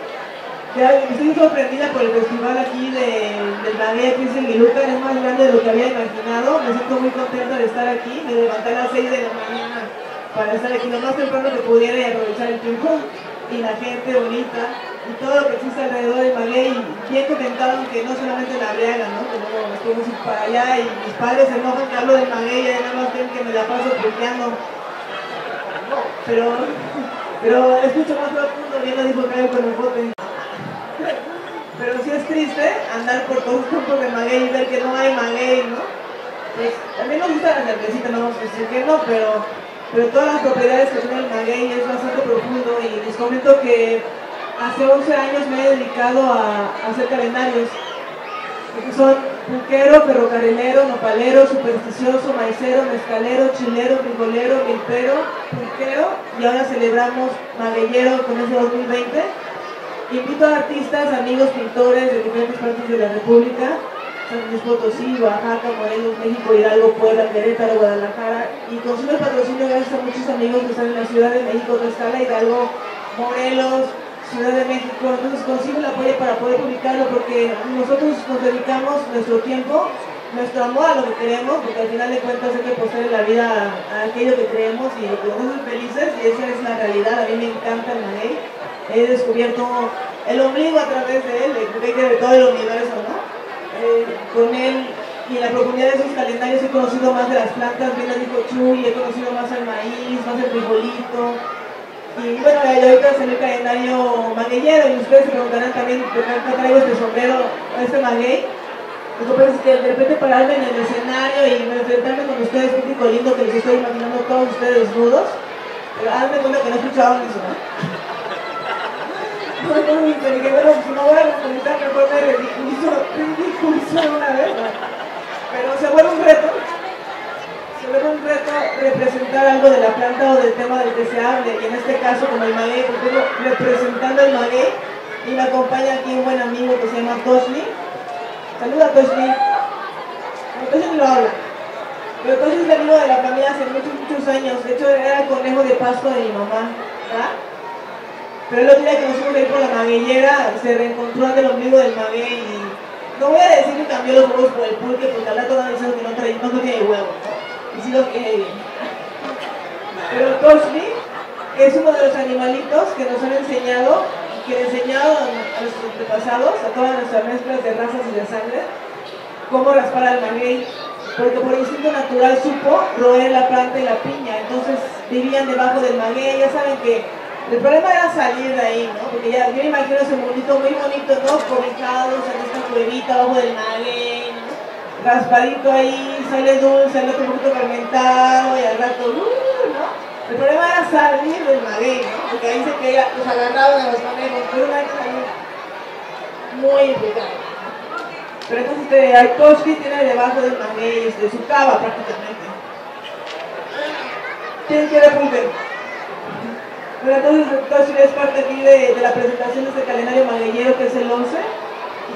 estoy sorprendida por el festival aquí de, del aquí en Gilucan, es más grande de lo que había imaginado. Me siento muy contenta de estar aquí, de levantar a las 6 de la mañana para estar aquí lo más temprano que pudiera y aprovechar el tiempo y la gente bonita y todo lo que existe alrededor del Maguey. Bien comentado que no solamente la briaga, ¿no? que luego nos podemos ir para allá y mis padres se enojan que hablo del Maguey y nada más ven que me la paso pulqueando. Pero, pero escucho más profundo viendo dijo con el bote. Pero sí es triste andar por todos los campos de maguey y ver que no hay maguey, ¿no? Pues también nos gusta la cervecita, no vamos a decir que no, pero, pero todas las propiedades que tiene el maguey es bastante profundo y les comento que hace 11 años me he dedicado a, hacer calendarios. Que son pulquero, ferrocarrilero, nopalero, supersticioso, maicero, mezcalero, chilero, frijolero, milpero, pulquero y ahora celebramos magueyero con ese 2020 Invito a artistas, amigos, pintores de diferentes partes de la República, San Luis Potosí, Oaxaca, Morelos, México, Hidalgo, Puebla, Querétaro, Guadalajara, y consigo el patrocinio gracias a muchos amigos que están en la Ciudad de México, Tlaxcala, Hidalgo, Morelos, Ciudad de México, entonces consigo el apoyo para poder publicarlo porque nosotros nos dedicamos nuestro tiempo, nuestro amor a lo que queremos, porque al final de cuentas hay que en la vida a, aquello que creemos y nos felices y esa es la realidad, a mí me encanta el maguey he descubierto el ombligo a través de él, de todo el universo, ¿no? Eh, con él y en la profundidad de sus calendarios he conocido más de las plantas, bien lo dijo Chuy, he conocido más el maíz, más el frijolito. Y bueno, ahorita salió el calendario magueyero y ustedes se preguntarán también por qué traigo este sombrero, este maguey. Lo que pasa es que de repente pararme en el escenario y enfrentarme con ustedes, público lindo que les estoy imaginando todos ustedes desnudos, pero hazme cuenta que no escuchaban eso, ¿no? (laughs) muy inteligente, bueno, si no voy a mejor me ridiculizo, ridiculizo una vez. pero se vuelve un reto, un reto representar algo de la planta o del tema del que se hable, y en este caso como el maguey, porque representando el maguey, y me acompaña aquí un buen amigo que se llama Toshli. Saluda Toshli. No, Toshli lo habla. Pero Toshli es amigo de la familia hace muchos, muchos años. De hecho, era el conejo de Pascua de mi mamá. ¿verdad? Pero el otro día que nos fuimos a ir por la magueyera, se reencontró del ombligo del maguey y no voy a decir que cambió los huevos por el pulque porque al rato van a decir que no, trae, no tiene huevo, ¿no? Y sí lo. Pero es uno de los animalitos que nos han enseñado que le enseñado a nuestros antepasados, a todas nuestras mezclas de razas y de sangre, cómo raspar al maguey, porque por instinto natural supo roer la planta y la piña, entonces vivían debajo del maguey, ya saben que el problema era salir de ahí, ¿no? Porque ya, yo me imagino ese mundito muy bonito, ¿no? Cobijados en esta cuevita abajo del maguey. Raspadito ahí, sale dulce, el otro un poquito fermentado y al rato, uh, ¿no? El problema era salir del maguey, ¿no? Porque ahí se caía, los agarraban a los conejos, pero una vez salir muy implicado. Pero entonces este, Aitoshi tiene debajo del maguey, de su cava prácticamente. ¿Quién quiere punter? Pero entonces Aitoshi es parte aquí de, de la presentación de este calendario magueyero que es el 11 y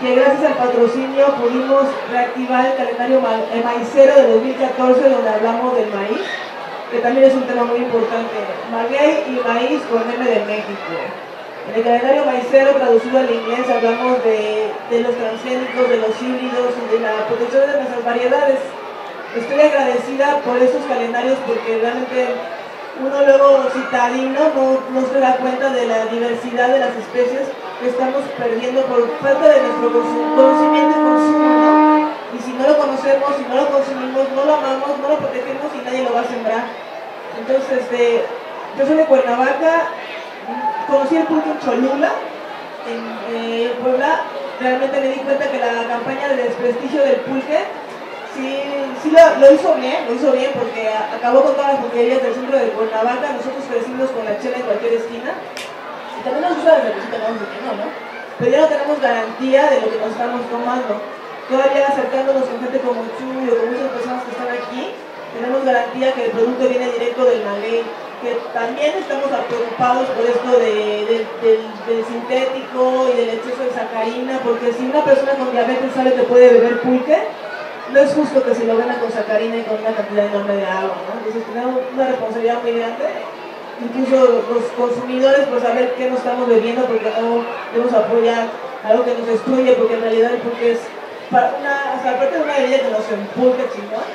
que gracias al patrocinio pudimos reactivar el calendario el maicero de 2014 donde hablamos del maíz que también es un tema muy importante. Maguey y maíz con M de México. En el calendario maicero traducido al inglés hablamos de, de los transgénicos, de los híbridos y de la protección de nuestras variedades. Estoy agradecida por estos calendarios porque realmente uno luego citadino no, no se da cuenta de la diversidad de las especies que estamos perdiendo por falta de nuestro conocimiento y consumo. Y si no lo conocemos, si no lo consumimos, no lo amamos, no lo protegemos y nadie lo va a sembrar. Entonces, este, yo soy de Cuernavaca, conocí el pulque en Cholula, en eh, Puebla, realmente me di cuenta que la campaña de desprestigio del pulque sí, sí lo, hizo bien, lo hizo bien porque acabó con todas las pulquerías del centro de Cuernavaca, nosotros crecimos con la chela en cualquier esquina, y también nos gusta la cervecita, vamos decir no, ¿no? Pero ya no tenemos garantía de lo que nos estamos tomando. Todavía acercándonos con gente como Chuy o con muchas personas que están aquí, tenemos garantía que el producto viene directo del maguey, que también estamos preocupados por esto de, de, del, del sintético y del exceso de sacarina, porque si una persona con diabetes sabe que puede beber pulque, no es justo que se lo vendan con sacarina y con una cantidad enorme de agua, ¿no? Entonces tenemos una responsabilidad muy grande, incluso los consumidores, por saber qué nos estamos bebiendo, porque no debemos apoyar algo que nos destruye, porque en realidad el pulque es, para una, aparte de una bebida que nos empulque, chingón,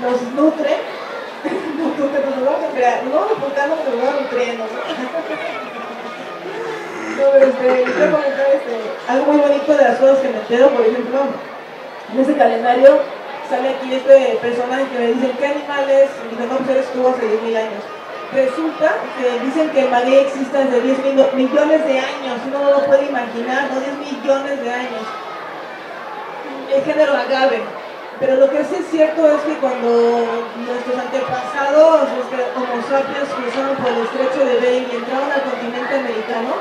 nos nutre, (laughs) nos nutre, nos vamos a crear, nos vamos empulcando, pero nos vamos nutriendo, ¿no? (laughs) Este, quiero comentar este, algo muy bonito de las cosas que me entero, por ejemplo, en ese calendario sale aquí este personaje que me dicen qué animal es, y digo, no, hace 10.000 años. Resulta que dicen que el existe desde 10 mil, millones de años, uno no lo puede imaginar, no 10 millones de años. El género agave. Pero lo que sí es cierto es que cuando nuestros antepasados, Homo sapiens, cruzaron por el estrecho de Bering y entraron al continente americano,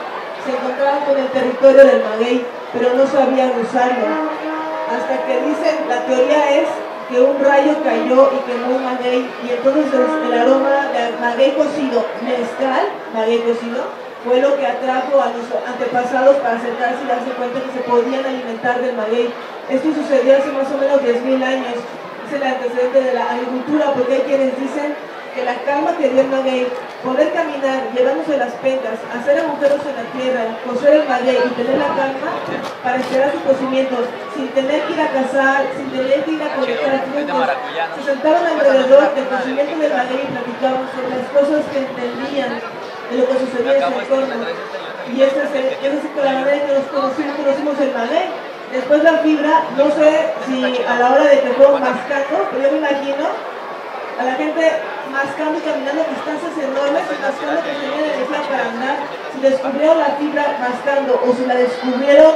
se encontraron con el territorio del maguey, pero no sabían usarlo. Hasta que dicen, la teoría es que un rayo cayó y quemó un maguey, y entonces el aroma de maguey cocido, mezcal, maguey cocido, fue lo que atrajo a los antepasados para acercarse y darse cuenta que se podían alimentar del maguey. Esto sucedió hace más o menos 10.000 años. Es el antecedente de la agricultura, porque hay quienes dicen que la calma que dio el maguey, poder caminar, llevándose las pencas, hacer agujeros en la tierra, coser el maguey y tener la calma para esperar sus cocimientos, sin tener que ir a cazar, sin tener que ir a colectar frutos. Se sentaban alrededor del cocimiento del maguey y platicaban sobre las cosas que entendían de lo que sucedía en su entorno. Y esa es, el, esa es la manera en que nos conocimos, conocimos el maguey. Después la fibra, no sé si a la hora de que fueron mascando, pero yo me imagino a la gente mascando y caminando distancias enormes y mascando que tenían energía para andar. Si descubrieron la fibra mascando o si la descubrieron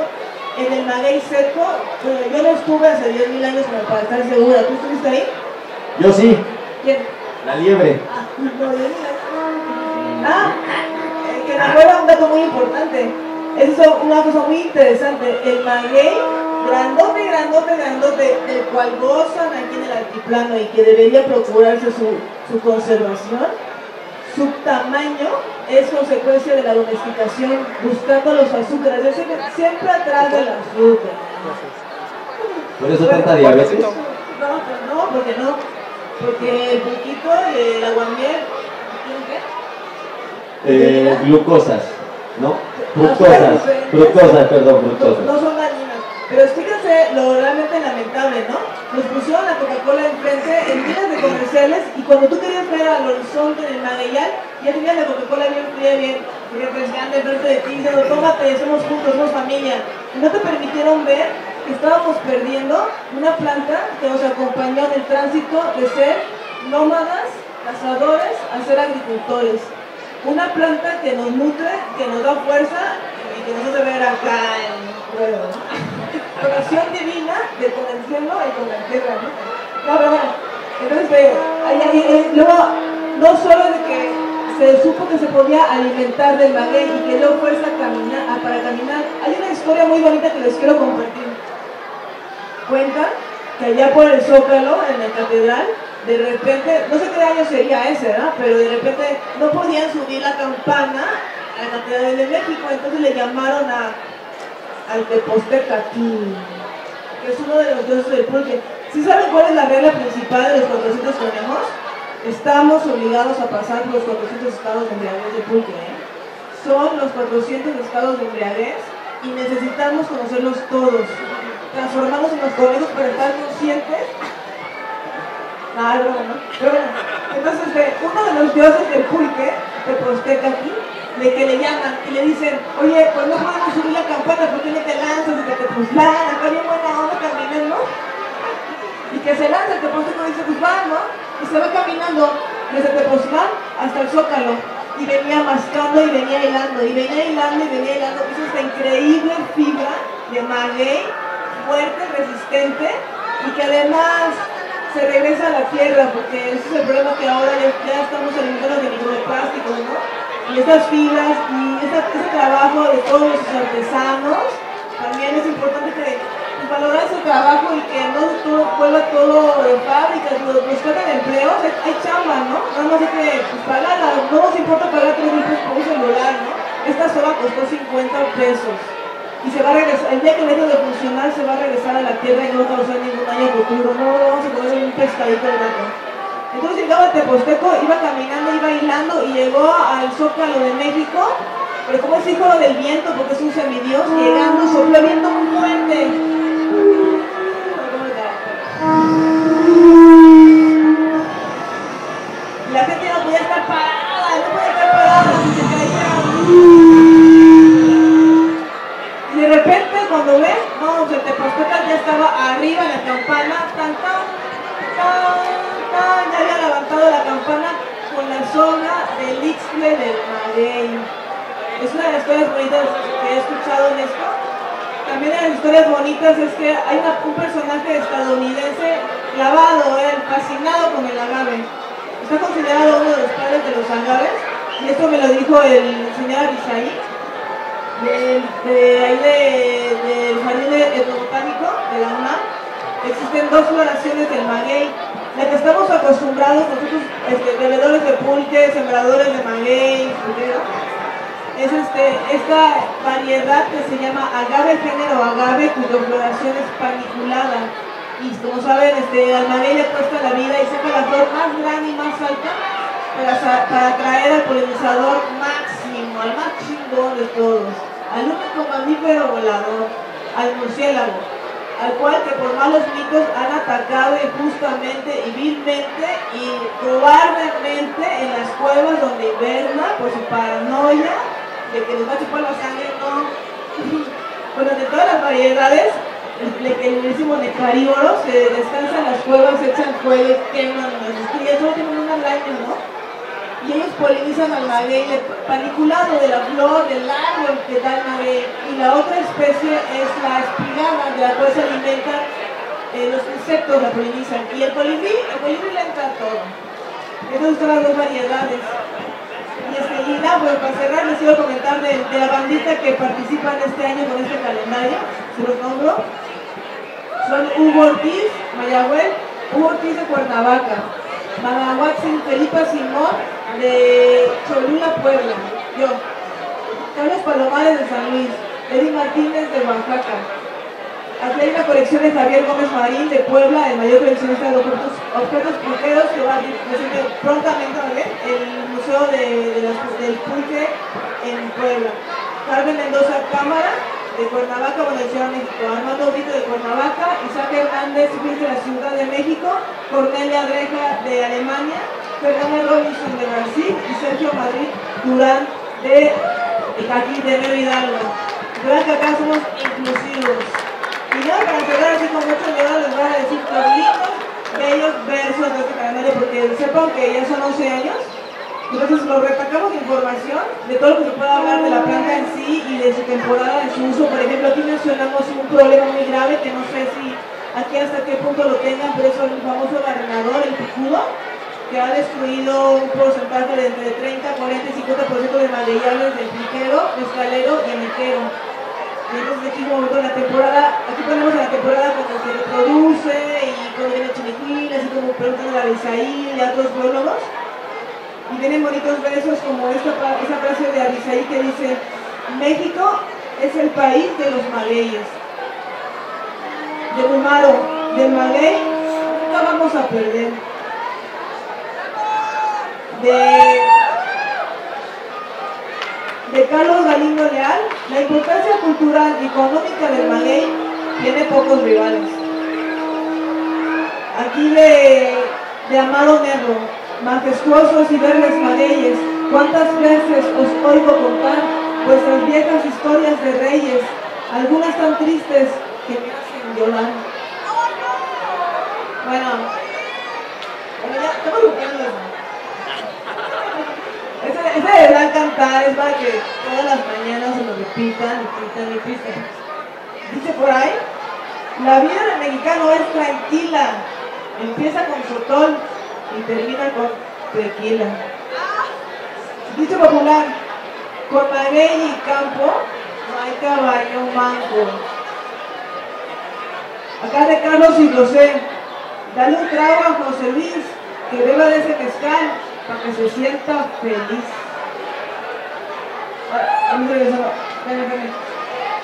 en el maguey seco, bueno, yo no estuve hace 10.000 años para estar segura. ¿Tú estuviste ahí? Yo sí. ¿Quién? La liebre. Ah, (laughs) no, 10.000 años. Ah, que me acuerda un dato muy importante. Eso es una cosa muy interesante. El maguey grandote, grandote, grandote, del cual gozan aquí en el altiplano y que debería procurarse su, su conservación, su tamaño es consecuencia de la domesticación, buscando los azúcares, es decir, siempre atrás del azúcar. ¿Por eso tanta diabetes? No, pues no, porque no, porque el poquito el aguamiel, ¿tienen qué? Eh, glucosas, ¿no? Fructosas, fructosas, perdón, fructosas. no son dañinas. Pero fíjense lo realmente lamentable, ¿no? Nos pusieron la Coca-Cola enfrente en miles de comerciales y cuando tú querías ver al horizonte en el ya tenías la Coca-Cola bien fría, bien refrescante enfrente de ti, diciendo, tómate, somos juntos, somos familia. Y no te permitieron ver que estábamos perdiendo una planta que nos acompañó en el tránsito de ser nómadas, cazadores, a ser agricultores. Una planta que nos nutre, que nos da fuerza y que nos hace ver acá en ¿no? Conexión divina de con el cielo y con la tierra, ¿no? No, pero bueno, entonces, ahí- luego, no solo de que se supo que se podía alimentar del maguey y que dio fuerza a para caminar, hay una historia muy bonita que les quiero compartir. Cuentan que allá por el Zócalo, en la catedral, de repente, no sé qué año sería ese, ¿verdad? Pero de repente no podían subir la campana a la Catedral de México, entonces le llamaron a, al Tepostecatl, que es uno de los dioses del pulque. ¿Sí saben cuál es la regla principal de los 400 conejos? Estamos obligados a pasar los 400 estados de embriaguez de pulque, ¿eh? Son los 400 estados de embriaguez y necesitamos conocerlos todos. Transformarnos en los conejos para estar conscientes Ah, es broma, ¿no? Pero bueno, entonces eh, uno de los dioses del pulque, Tepostecatl, de que le llaman y le dicen, oye, pues no podemos subir la campana, ¿por qué no te lanzas? Y que te Tepoztlán, acá bien buena onda caminando. Y que se lanza el y dice, pues ¿no? Y se va caminando desde Tepoztlán hasta el Zócalo. Y venía mascando y venía hilando, y venía hilando y venía hilando. Hizo esta increíble fibra de maguey, fuerte, resistente, y que además se regresa a la tierra, porque ese es el problema que ahora ya, ya estamos alimentando de microplásticos, ¿no? Y estas fibras y ese trabajo de todos los artesanos, también es importante que valorar ese trabajo y que no todo, vuelva todo de fábricas, de empleos, hay, hay chamba, ¿no? Nada más hay que pues, pagarla, no nos importa pagar tres mil pesos por un celular, ¿no? Esta sola costó 50 pesos y se va a regresar, el día que deje de funcionar se va a regresar a la tierra y no va a causar ningún daño futuro, no vamos a poner un pescadito al gato. Entonces llegaba a Teposteco, iba caminando, iba hilando y llegó al Zócalo de México, pero como es hijo del viento, porque es un semidios, llegando sopló viento muy fuerte. Y la gente no podía estar parada, no podía estar parada, si se caía. Y de repente cuando ves, no, se te ya estaba arriba en la campana, tan tan, tan, ya había levantado la campana con la zona del Ixtle del. Es una de las historias bonitas que he escuchado en esto. También de las historias bonitas es que hay un personaje estadounidense clavado, él, fascinado con el agave. Está considerado uno de los padres de los agaves, y esto me lo dijo el señor Abisaí, de, de ahí de- del jardín etnobotánico de la UNAM. Existen dos floraciones del maguey. La que estamos acostumbrados nosotros, este, bebedores de pulque, sembradores de maguey, es este, esta variedad que se llama agave género agave, cuya floración es paniculada. Y como saben, este, al maguey le cuesta la vida y saca la flor más grande y más alta para, para atraer al polinizador máximo, al más chingón de todos, al único mamífero volador, al murciélago, al cual que por malos mitos han atacado injustamente y vilmente y cobardemente en las cuevas donde inverna por su paranoia de que les va a chupar la sangre, no. (laughs) Bueno, de todas las variedades, el, el decimos nectarívoros, se descansan las cuevas, echan fuego, queman las estrellas, solo tienen un año, ¿no? Y ellos polinizan al maguey paniculado de la flor, del árbol que da el maguey. Y la otra especie es la espigada, de la cual se alimentan eh, los insectos, la polinizan. Y el colibrí, el colibrí le entra. Esas son las dos variedades. Y, este, y nada, pues para cerrar les quiero comentar de, de la bandita que participan este año con este calendario, se los nombro. son Hugo Ortiz, Mayagüez, Hugo Ortiz de Cuernavaca, Manahuatzin Felipe Simón de Cholula, Puebla, yo, Carlos Palomares de San Luis, Eddie Martínez de Oaxaca. Colección de Javier Gómez Marín de Puebla, el mayor coleccionista de objetos, objetos pulqueros que va a presentar prontamente el Museo de, del Pulque en Puebla. Carmen Mendoza Cámara de Cuernavaca, bueno, de Ciudad de México. Armando Brito de Cuernavaca, Isaac Hernández de la Ciudad de México, Cornelia Dreja de Alemania, Fernanda Robinson de Brasil y Sergio Madrid Durán de aquí de Mero Hidalgo. Acá somos inclusivos. Y ya para cerrar así con mucho miedo les voy a decir los lindos, bellos versos de este calendario porque sepan que ya son 11 años. Entonces lo retacamos de información de todo lo que se pueda hablar de la planta en sí y de su temporada de su uso. Por ejemplo, aquí mencionamos un problema muy grave que no sé si aquí hasta qué punto lo tengan, pero es el famoso barrenador, el picudo, que ha destruido un porcentaje de entre 30, 40 y 50% de malleables del piquero, y enequero. Y entonces aquí como ven la temporada, aquí ponemos en la temporada cuando se reproduce y cuando viene Chiniquín, así como preguntan a la Isaí y a otros biólogos. Y vienen bonitos versos como esta, esa frase de Abisaí que dice, México es el país de los magueyes. De Humaro, del maguey, nunca vamos a perder. De, de Carlos Galindo Leal, la importancia cultural y económica del maguey tiene pocos rivales. Aquí de, de Amado Negro, majestuosos y verdes magueyes, cuántas veces os oigo contar vuestras viejas historias de reyes, algunas tan tristes que me hacen llorar. Bueno, bueno ya estamos buscando ese, ese de gran cantar es para que todas las mañanas se lo repitan, repitan, repitan. Dice por ahí, la vida del mexicano es tranquila, empieza con sotol y termina con tequila. Dicho popular, con maguey y campo no hay caballo manco. Acá de Carlos y José, dale un trago a José Luis que beba de ese mezcal para que se sienta feliz. Ah.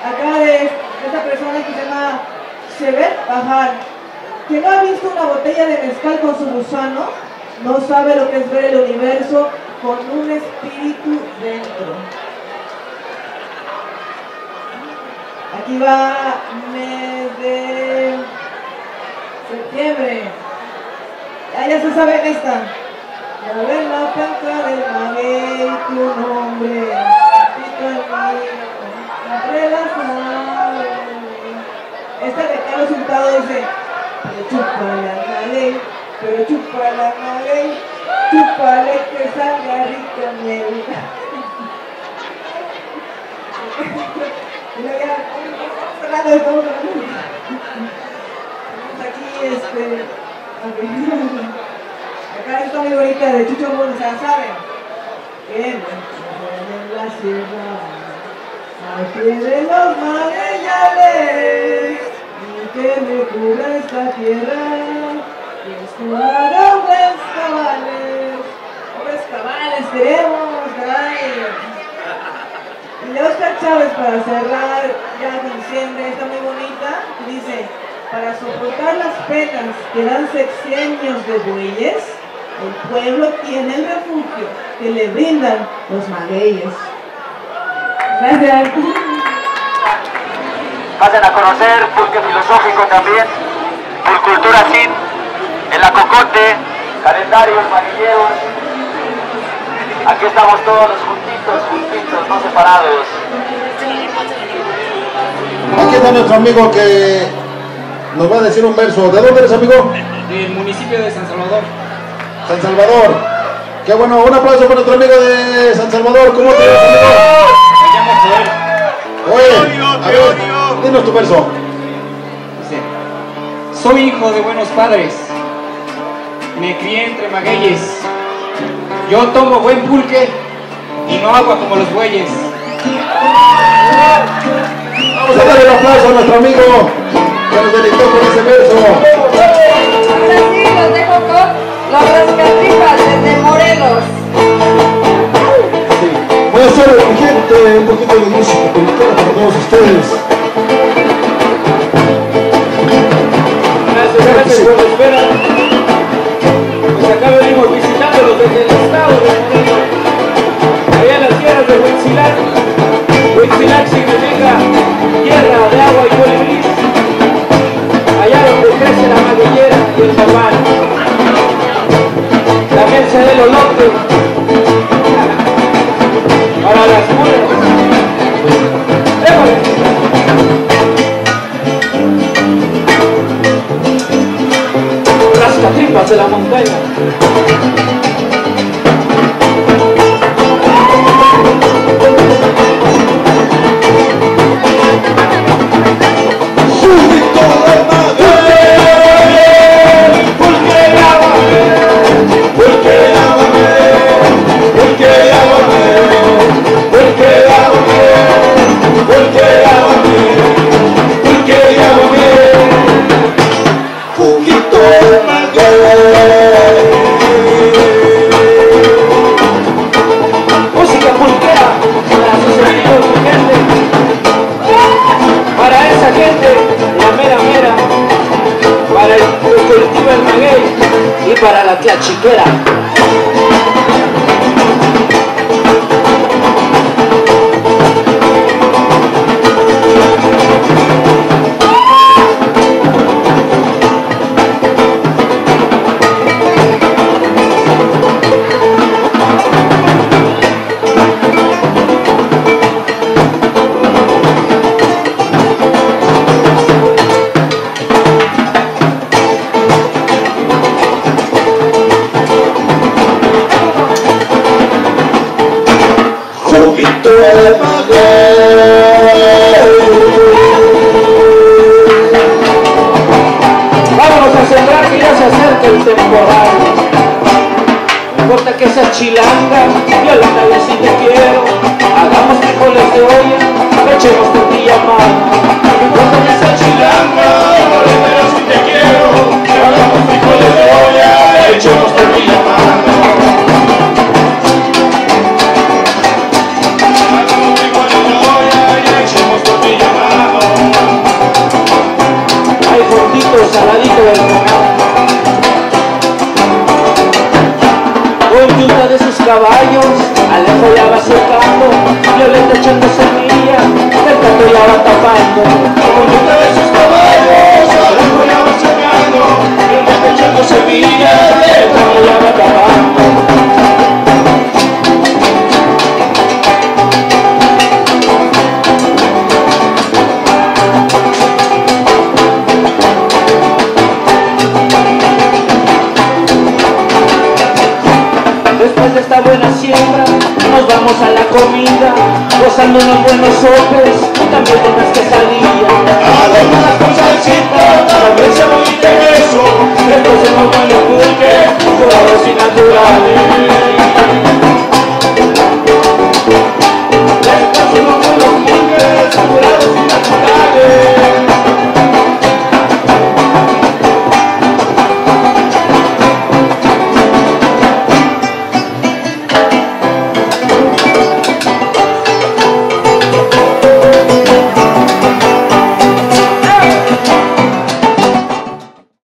Acá de esta persona que se llama Sebet Bajar, que no ha visto una botella de mezcal con su gusano, no sabe lo que es ver el universo con un espíritu dentro. Aquí va mes de septiembre. Ya, ya se sabe esta. Ya la planta del maguey, tu nombre, mío, entre las. Esta de Carlos Hurtado dice, pero chúpale al maguey, pero chúpale al maguey, chúpale que salga rica miel. (laughs) Ya, aquí este. Acá está muy bonita de Chucho Mundo, ¿saben? Que en la sierra, al pie de los marellales, y que me cubra esta tierra, y escura de hombres cabales, hombres cabales queremos, caray. Y Oscar Chávez para cerrar ya diciembre, está muy bonita, dice, para soportar las penas que dan sexenios de bueyes, el pueblo tiene el refugio que le brindan los magueyes. Gracias. Pasen a conocer Pulque Filosófico también, Cultura Sin, el Acocote, calendarios, manilleros. Aquí estamos todos juntitos, juntitos, no separados. Aquí está nuestro amigo que nos va a decir un verso. ¿De dónde eres, amigo? Del municipio de San Salvador. San Salvador. Qué bueno, un aplauso para nuestro amigo de San Salvador. ¿Cómo te llamas, amigo? Oye, ver, dinos tu verso. Soy hijo de buenos padres, me crié entre magueyes, yo tomo buen pulque y no agua como los bueyes. Vamos a darle un aplauso a nuestro amigo que nos deleitó con ese verso. Los de los rascatripas desde Morelos de mi gente, un poquito de música mexicana para todos ustedes. Gracias, gracias por la espera. Pues acá venimos visitándolos desde el estado de Moreno. noche la montaña. para la tlachiquera.